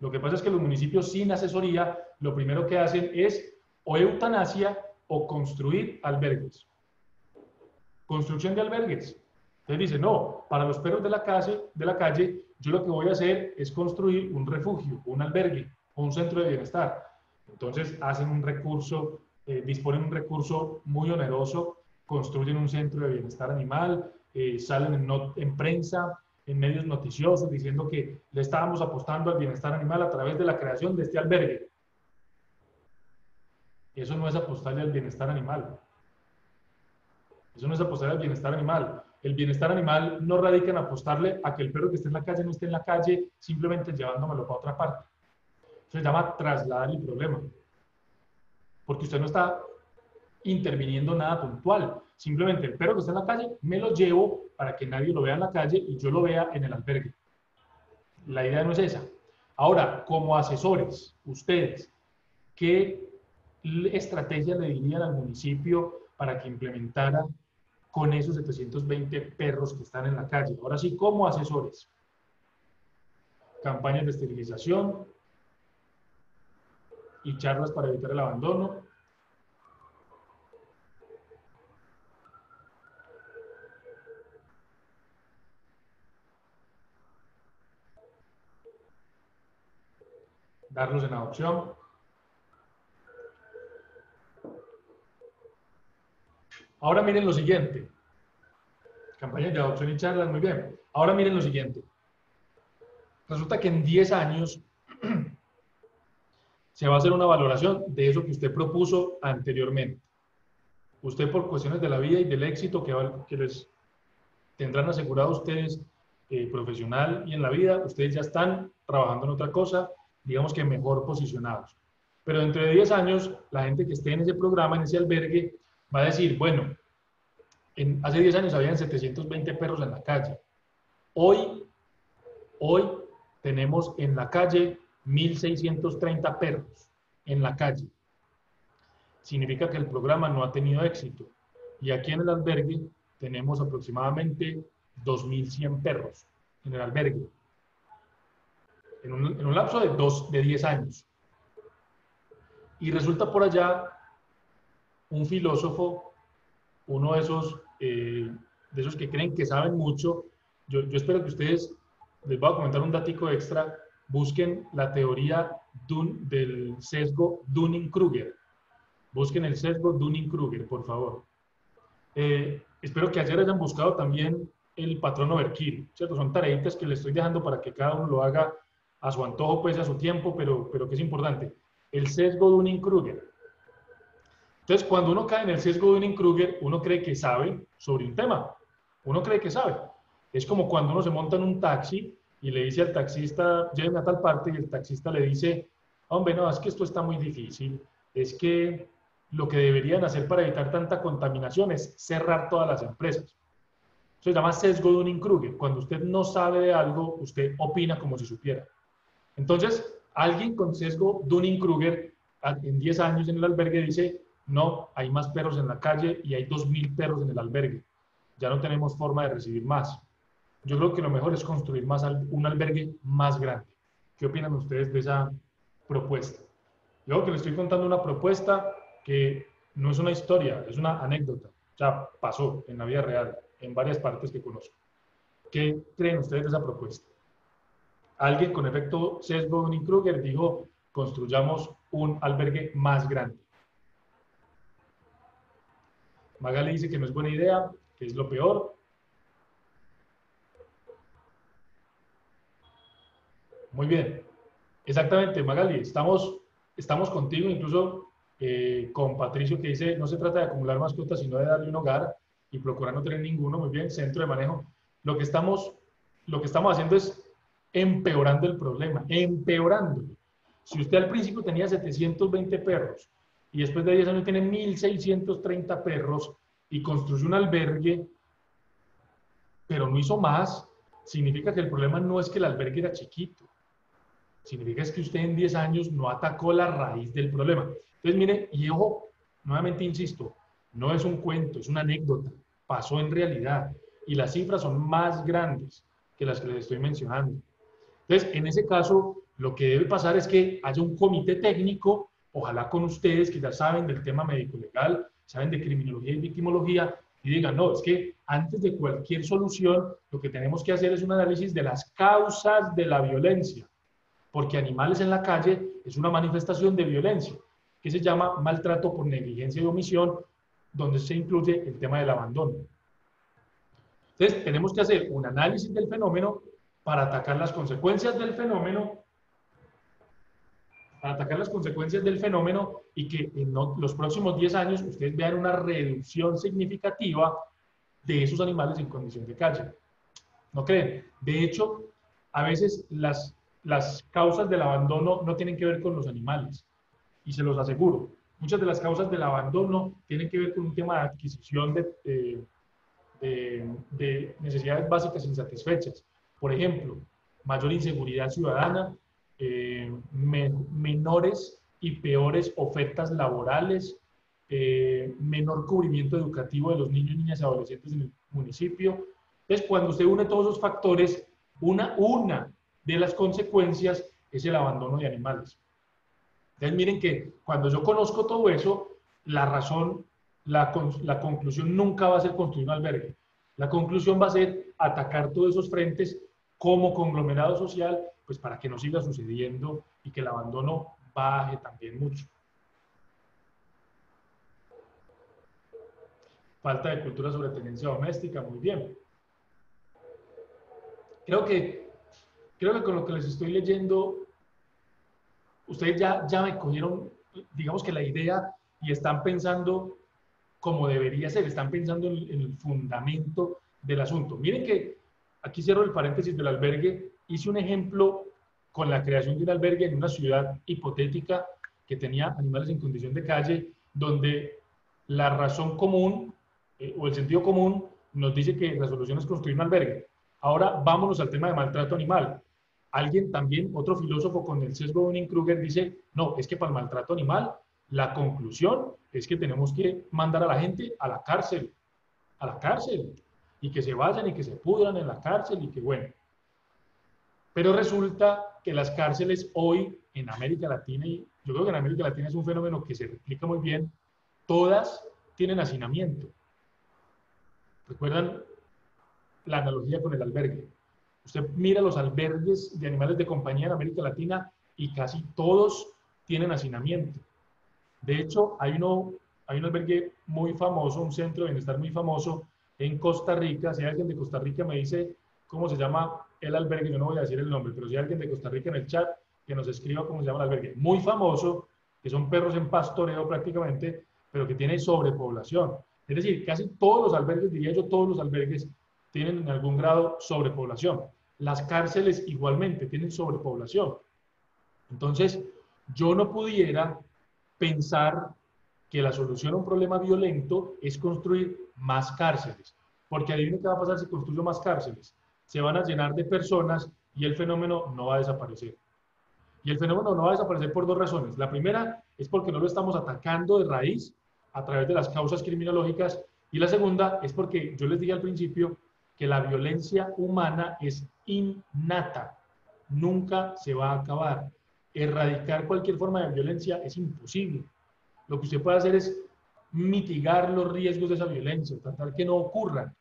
Lo que pasa es que los municipios sin asesoría, lo primero que hacen es o eutanasia o construir albergues. Construcción de albergues. Entonces dice, no, para los perros de la, calle, de la calle, yo lo que voy a hacer es construir un refugio, un albergue, un centro de bienestar. Entonces hacen un recurso, eh, disponen un recurso muy oneroso, construyen un centro de bienestar animal, eh, salen en, en prensa, en medios noticiosos, diciendo que le estábamos apostando al bienestar animal a través de la creación de este albergue. Eso no es apostarle al bienestar animal. Eso no es apostarle al bienestar animal. El bienestar animal no radica en apostarle a que el perro que esté en la calle no esté en la calle simplemente llevándomelo para otra parte. Eso se llama trasladar el problema. Porque usted no está interviniendo nada puntual. Simplemente el perro que está en la calle me lo llevo para que nadie lo vea en la calle y yo lo vea en el albergue. La idea no es esa. Ahora, como asesores, ustedes, ¿qué estrategia le dirían al municipio para que implementara con esos 720 perros que están en la calle. Ahora sí, como asesores. Campañas de esterilización y charlas para evitar el abandono. Darlos en adopción. Ahora miren lo siguiente. Campañas de adopción y charlas, muy bien. Ahora miren lo siguiente. Resulta que en 10 años se va a hacer una valoración de eso que usted propuso anteriormente. Usted por cuestiones de la vida y del éxito que, que les tendrán asegurado ustedes eh, profesional y en la vida, ustedes ya están trabajando en otra cosa, digamos que mejor posicionados. Pero dentro de 10 años, la gente que esté en ese programa, en ese albergue, va a decir, bueno, en, hace 10 años habían 720 perros en la calle. Hoy, hoy tenemos en la calle 1.630 perros en la calle. Significa que el programa no ha tenido éxito. Y aquí en el albergue tenemos aproximadamente 2.100 perros en el albergue. En un, en un lapso de, dos, de 10 años. Y resulta por allá un filósofo, uno de esos, eh, de esos que creen que saben mucho, yo, yo, espero que ustedes, les voy a comentar un datico extra, busquen la teoría Dun, del sesgo Dunning-Kruger. Busquen el sesgo Dunning-Kruger, por favor. Eh, espero que ayer hayan buscado también el patrón Overkill, ¿cierto? Son tareitas que les estoy dejando para que cada uno lo haga a su antojo, pues a su tiempo, pero, pero que es importante. El sesgo Dunning-Kruger. Entonces, cuando uno cae en el sesgo de un kruger uno cree que sabe sobre un tema. Uno cree que sabe. Es como cuando uno se monta en un taxi y le dice al taxista, lléveme a tal parte, y el taxista le dice, hombre, no, es que esto está muy difícil. Es que lo que deberían hacer para evitar tanta contaminación es cerrar todas las empresas. Eso se llama sesgo Dunning-Kruger. Cuando usted no sabe de algo, usted opina como si supiera. Entonces, alguien con sesgo Dunning-Kruger en 10 años en el albergue dice, no, hay más perros en la calle y hay 2.000 perros en el albergue. Ya no tenemos forma de recibir más. Yo creo que lo mejor es construir más un albergue más grande. ¿Qué opinan ustedes de esa propuesta? Yo que les estoy contando una propuesta que no es una historia, es una anécdota. O sea, pasó en la vida real, en varias partes que conozco. ¿Qué creen ustedes de esa propuesta? Alguien con efecto sesgo Dunning-Kruger dijo, construyamos un albergue más grande. Magali dice que no es buena idea, que es lo peor. Muy bien. Exactamente, Magali, estamos, estamos contigo, incluso eh, con Patricio que dice, no se trata de acumular mascotas, sino de darle un hogar y procurar no tener ninguno. Muy bien, centro de manejo. Lo que estamos, lo que estamos haciendo es empeorando el problema, empeorando. Si usted al principio tenía 720 perros y después de 10 años tiene 1.630 perros y construyó un albergue, pero no hizo más, significa que el problema no es que el albergue era chiquito, significa es que usted en 10 años no atacó la raíz del problema. Entonces, mire, y ojo, nuevamente insisto, no es un cuento, es una anécdota, pasó en realidad y las cifras son más grandes que las que les estoy mencionando. Entonces, en ese caso, lo que debe pasar es que haya un comité técnico, ojalá con ustedes que ya saben del tema médico-legal, saben de criminología y victimología, y digan, no, es que antes de cualquier solución, lo que tenemos que hacer es un análisis de las causas de la violencia, porque animales en la calle es una manifestación de violencia, que se llama maltrato por negligencia y omisión, donde se incluye el tema del abandono. Entonces, tenemos que hacer un análisis del fenómeno para atacar las consecuencias del fenómeno, para atacar las consecuencias del fenómeno y que en los próximos 10 años ustedes vean una reducción significativa de esos animales en condición de calle. ¿No creen? De hecho, a veces las, las causas del abandono no tienen que ver con los animales, y se los aseguro. Muchas de las causas del abandono tienen que ver con un tema de adquisición de, de, de necesidades básicas insatisfechas por ejemplo, mayor inseguridad ciudadana, eh, menores y peores ofertas laborales, eh, menor cubrimiento educativo de los niños, niñas y adolescentes en el municipio. Entonces, cuando usted une todos esos factores, una, una de las consecuencias es el abandono de animales. Entonces, miren que cuando yo conozco todo eso, la razón, la, la conclusión nunca va a ser construir un albergue. La conclusión va a ser atacar todos esos frentes como conglomerado social, pues para que no siga sucediendo y que el abandono baje también mucho. Falta de cultura sobre tenencia doméstica, muy bien. Creo que, creo que con lo que les estoy leyendo, ustedes ya, ya me cogieron, digamos que la idea y están pensando como debería ser, están pensando en, en el fundamento del asunto. Miren que aquí cierro el paréntesis del albergue, hice un ejemplo con la creación de un albergue en una ciudad hipotética que tenía animales en condición de calle, donde la razón común eh, o el sentido común nos dice que la solución es construir un albergue. Ahora vámonos al tema de maltrato animal. Alguien también, otro filósofo con el sesgo de Dunning-Kruger dice, no, es que para el maltrato animal la conclusión es que tenemos que mandar a la gente a la cárcel, a la cárcel y que se vayan y que se pudran en la cárcel y que bueno. Pero resulta que las cárceles hoy en América Latina, y yo creo que en América Latina es un fenómeno que se replica muy bien, todas tienen hacinamiento. ¿Recuerdan la analogía con el albergue? Usted mira los albergues de animales de compañía en América Latina y casi todos tienen hacinamiento. De hecho, hay, uno, hay un albergue muy famoso, un centro de bienestar muy famoso, en Costa Rica. Si alguien de Costa Rica me dice cómo se llama el albergue, yo no voy a decir el nombre, pero si alguien de Costa Rica en el chat que nos escriba cómo se llama el albergue. Muy famoso, que son perros en pastoreo prácticamente, pero que tiene sobrepoblación. Es decir, casi todos los albergues, diría yo, todos los albergues tienen en algún grado sobrepoblación. Las cárceles igualmente tienen sobrepoblación. Entonces, yo no pudiera pensar que la solución a un problema violento es construir más cárceles. Porque adivinen qué va a pasar si construyo más cárceles. Se van a llenar de personas y el fenómeno no va a desaparecer. Y el fenómeno no va a desaparecer por dos razones. La primera es porque no lo estamos atacando de raíz a través de las causas criminológicas. Y la segunda es porque yo les dije al principio que la violencia humana es innata. Nunca se va a acabar. Erradicar cualquier forma de violencia es imposible. Lo que usted puede hacer es mitigar los riesgos de esa violencia, tratar que no ocurran.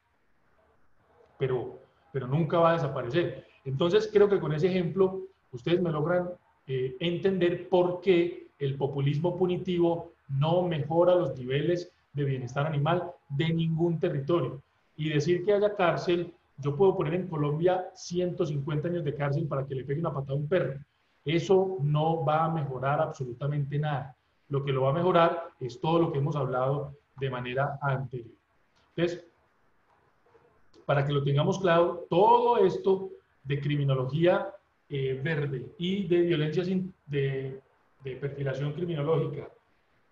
Pero, pero nunca va a desaparecer. Entonces, creo que con ese ejemplo, ustedes me logran eh, entender por qué el populismo punitivo no mejora los niveles de bienestar animal de ningún territorio. Y decir que haya cárcel, yo puedo poner en Colombia 150 años de cárcel para que le pegue una patada a un perro. Eso no va a mejorar absolutamente nada. Lo que lo va a mejorar es todo lo que hemos hablado de manera anterior. Entonces, para que lo tengamos claro, todo esto de criminología eh, verde y de violencias de, de, perfilación criminológica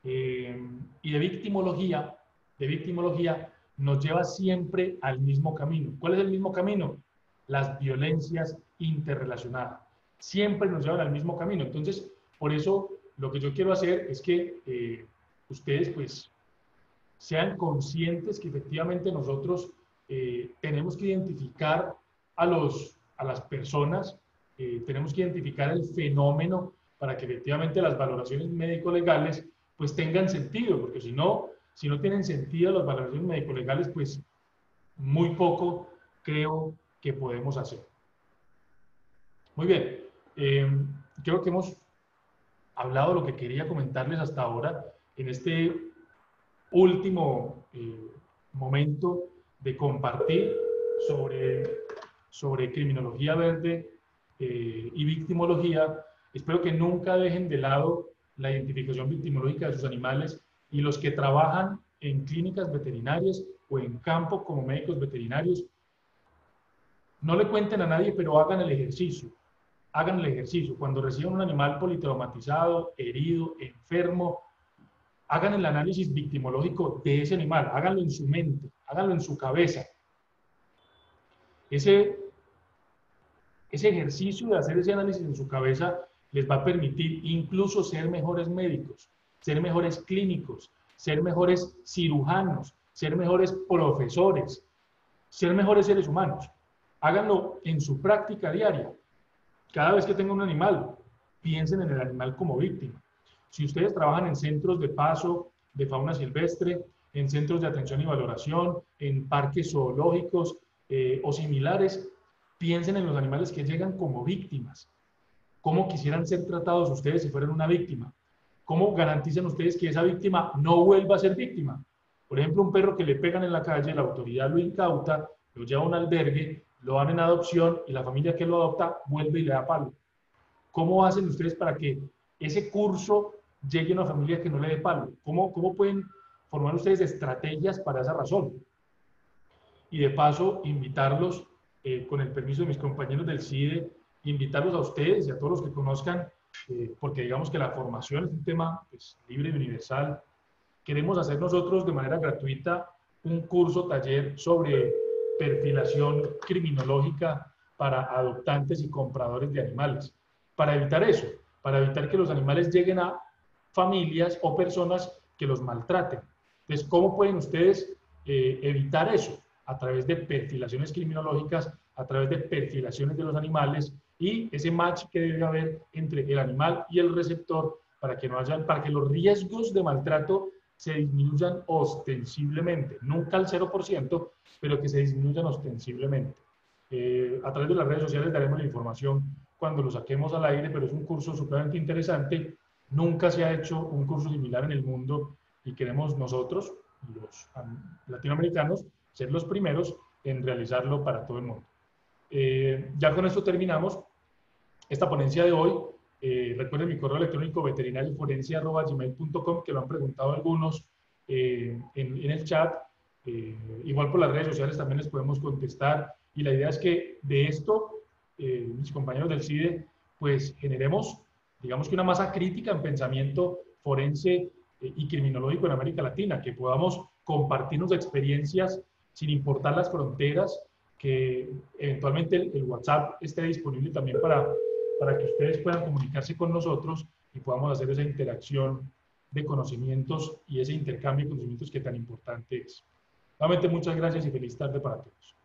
eh, y de victimología, de victimología, nos lleva siempre al mismo camino. ¿Cuál es el mismo camino? Las violencias interrelacionadas. Siempre nos llevan al mismo camino. Entonces, por eso lo que yo quiero hacer es que eh, ustedes pues sean conscientes que efectivamente nosotros tenemos que identificar a, los, a las personas eh, tenemos que identificar el fenómeno para que efectivamente las valoraciones médico-legales pues tengan sentido, porque si no, si no tienen sentido las valoraciones médico-legales, pues muy poco creo que podemos hacer. Muy bien, eh, creo que hemos hablado lo que quería comentarles hasta ahora en este último eh, momento de compartir sobre, sobre criminología verde eh, y victimología, espero que nunca dejen de lado la identificación victimológica de sus animales y los que trabajan en clínicas veterinarias o en campo como médicos veterinarios, no le cuenten a nadie, pero hagan el ejercicio. Hagan el ejercicio. Cuando reciban un animal politraumatizado, herido, enfermo, hagan el análisis victimológico de ese animal. Háganlo en su mente, háganlo en su cabeza. Ese ese ejercicio de hacer ese análisis en su cabeza les va a permitir incluso ser mejores médicos, ser mejores clínicos, ser mejores cirujanos, ser mejores profesores, ser mejores seres humanos. Háganlo en su práctica diaria. Cada vez que tengan un animal, piensen en el animal como víctima. Si ustedes trabajan en centros de paso de fauna silvestre, en centros de atención y valoración, en parques zoológicos eh, o similares, piensen en los animales que llegan como víctimas. ¿Cómo quisieran ser tratados ustedes si fueran una víctima? ¿Cómo garantizan ustedes que esa víctima no vuelva a ser víctima? Por ejemplo, un perro que le pegan en la calle, la autoridad lo incauta, lo lleva a un albergue, lo dan en adopción y la familia que lo adopta vuelve y le da palo. ¿Cómo hacen ustedes para que ese curso llegue a una familia que no le dé palo? ¿Cómo, cómo pueden formar ustedes estrategias para esa razón? Y de paso, invitarlos eh, con el permiso de mis compañeros del CIDE, invitarlos a ustedes y a todos los que conozcan, eh, porque digamos que la formación es un tema pues, libre y universal. Queremos hacer nosotros de manera gratuita un curso taller sobre perfilación criminológica para adoptantes y compradores de animales, para evitar eso, para evitar que los animales lleguen a familias o personas que los maltraten. Entonces, ¿cómo pueden ustedes eh, evitar eso? a través de perfilaciones criminológicas, a través de perfilaciones de los animales y ese match que debe haber entre el animal y el receptor para que, no haya, para que los riesgos de maltrato se disminuyan ostensiblemente, nunca al 0%, pero que se disminuyan ostensiblemente. Eh, a través de las redes sociales daremos la información cuando lo saquemos al aire, pero es un curso supremamente interesante. Nunca se ha hecho un curso similar en el mundo y queremos nosotros, los latinoamericanos, ser los primeros en realizarlo para todo el mundo. Eh, ya con esto terminamos esta ponencia de hoy. Eh, recuerden mi correo electrónico veterinarioforencia.gmail.com que lo han preguntado algunos eh, en, el chat. igual por las redes sociales también les podemos contestar. Y la idea es que de esto, mis compañeros del CIDE, pues generemos, digamos que una masa crítica en pensamiento forense eh, y criminológico en América Latina, que podamos compartirnos experiencias sin importar las fronteras, que eventualmente el, WhatsApp esté disponible también para, para que ustedes puedan comunicarse con nosotros y podamos hacer esa interacción de conocimientos y ese intercambio de conocimientos que tan importante es. Nuevamente, muchas gracias y feliz tarde para todos.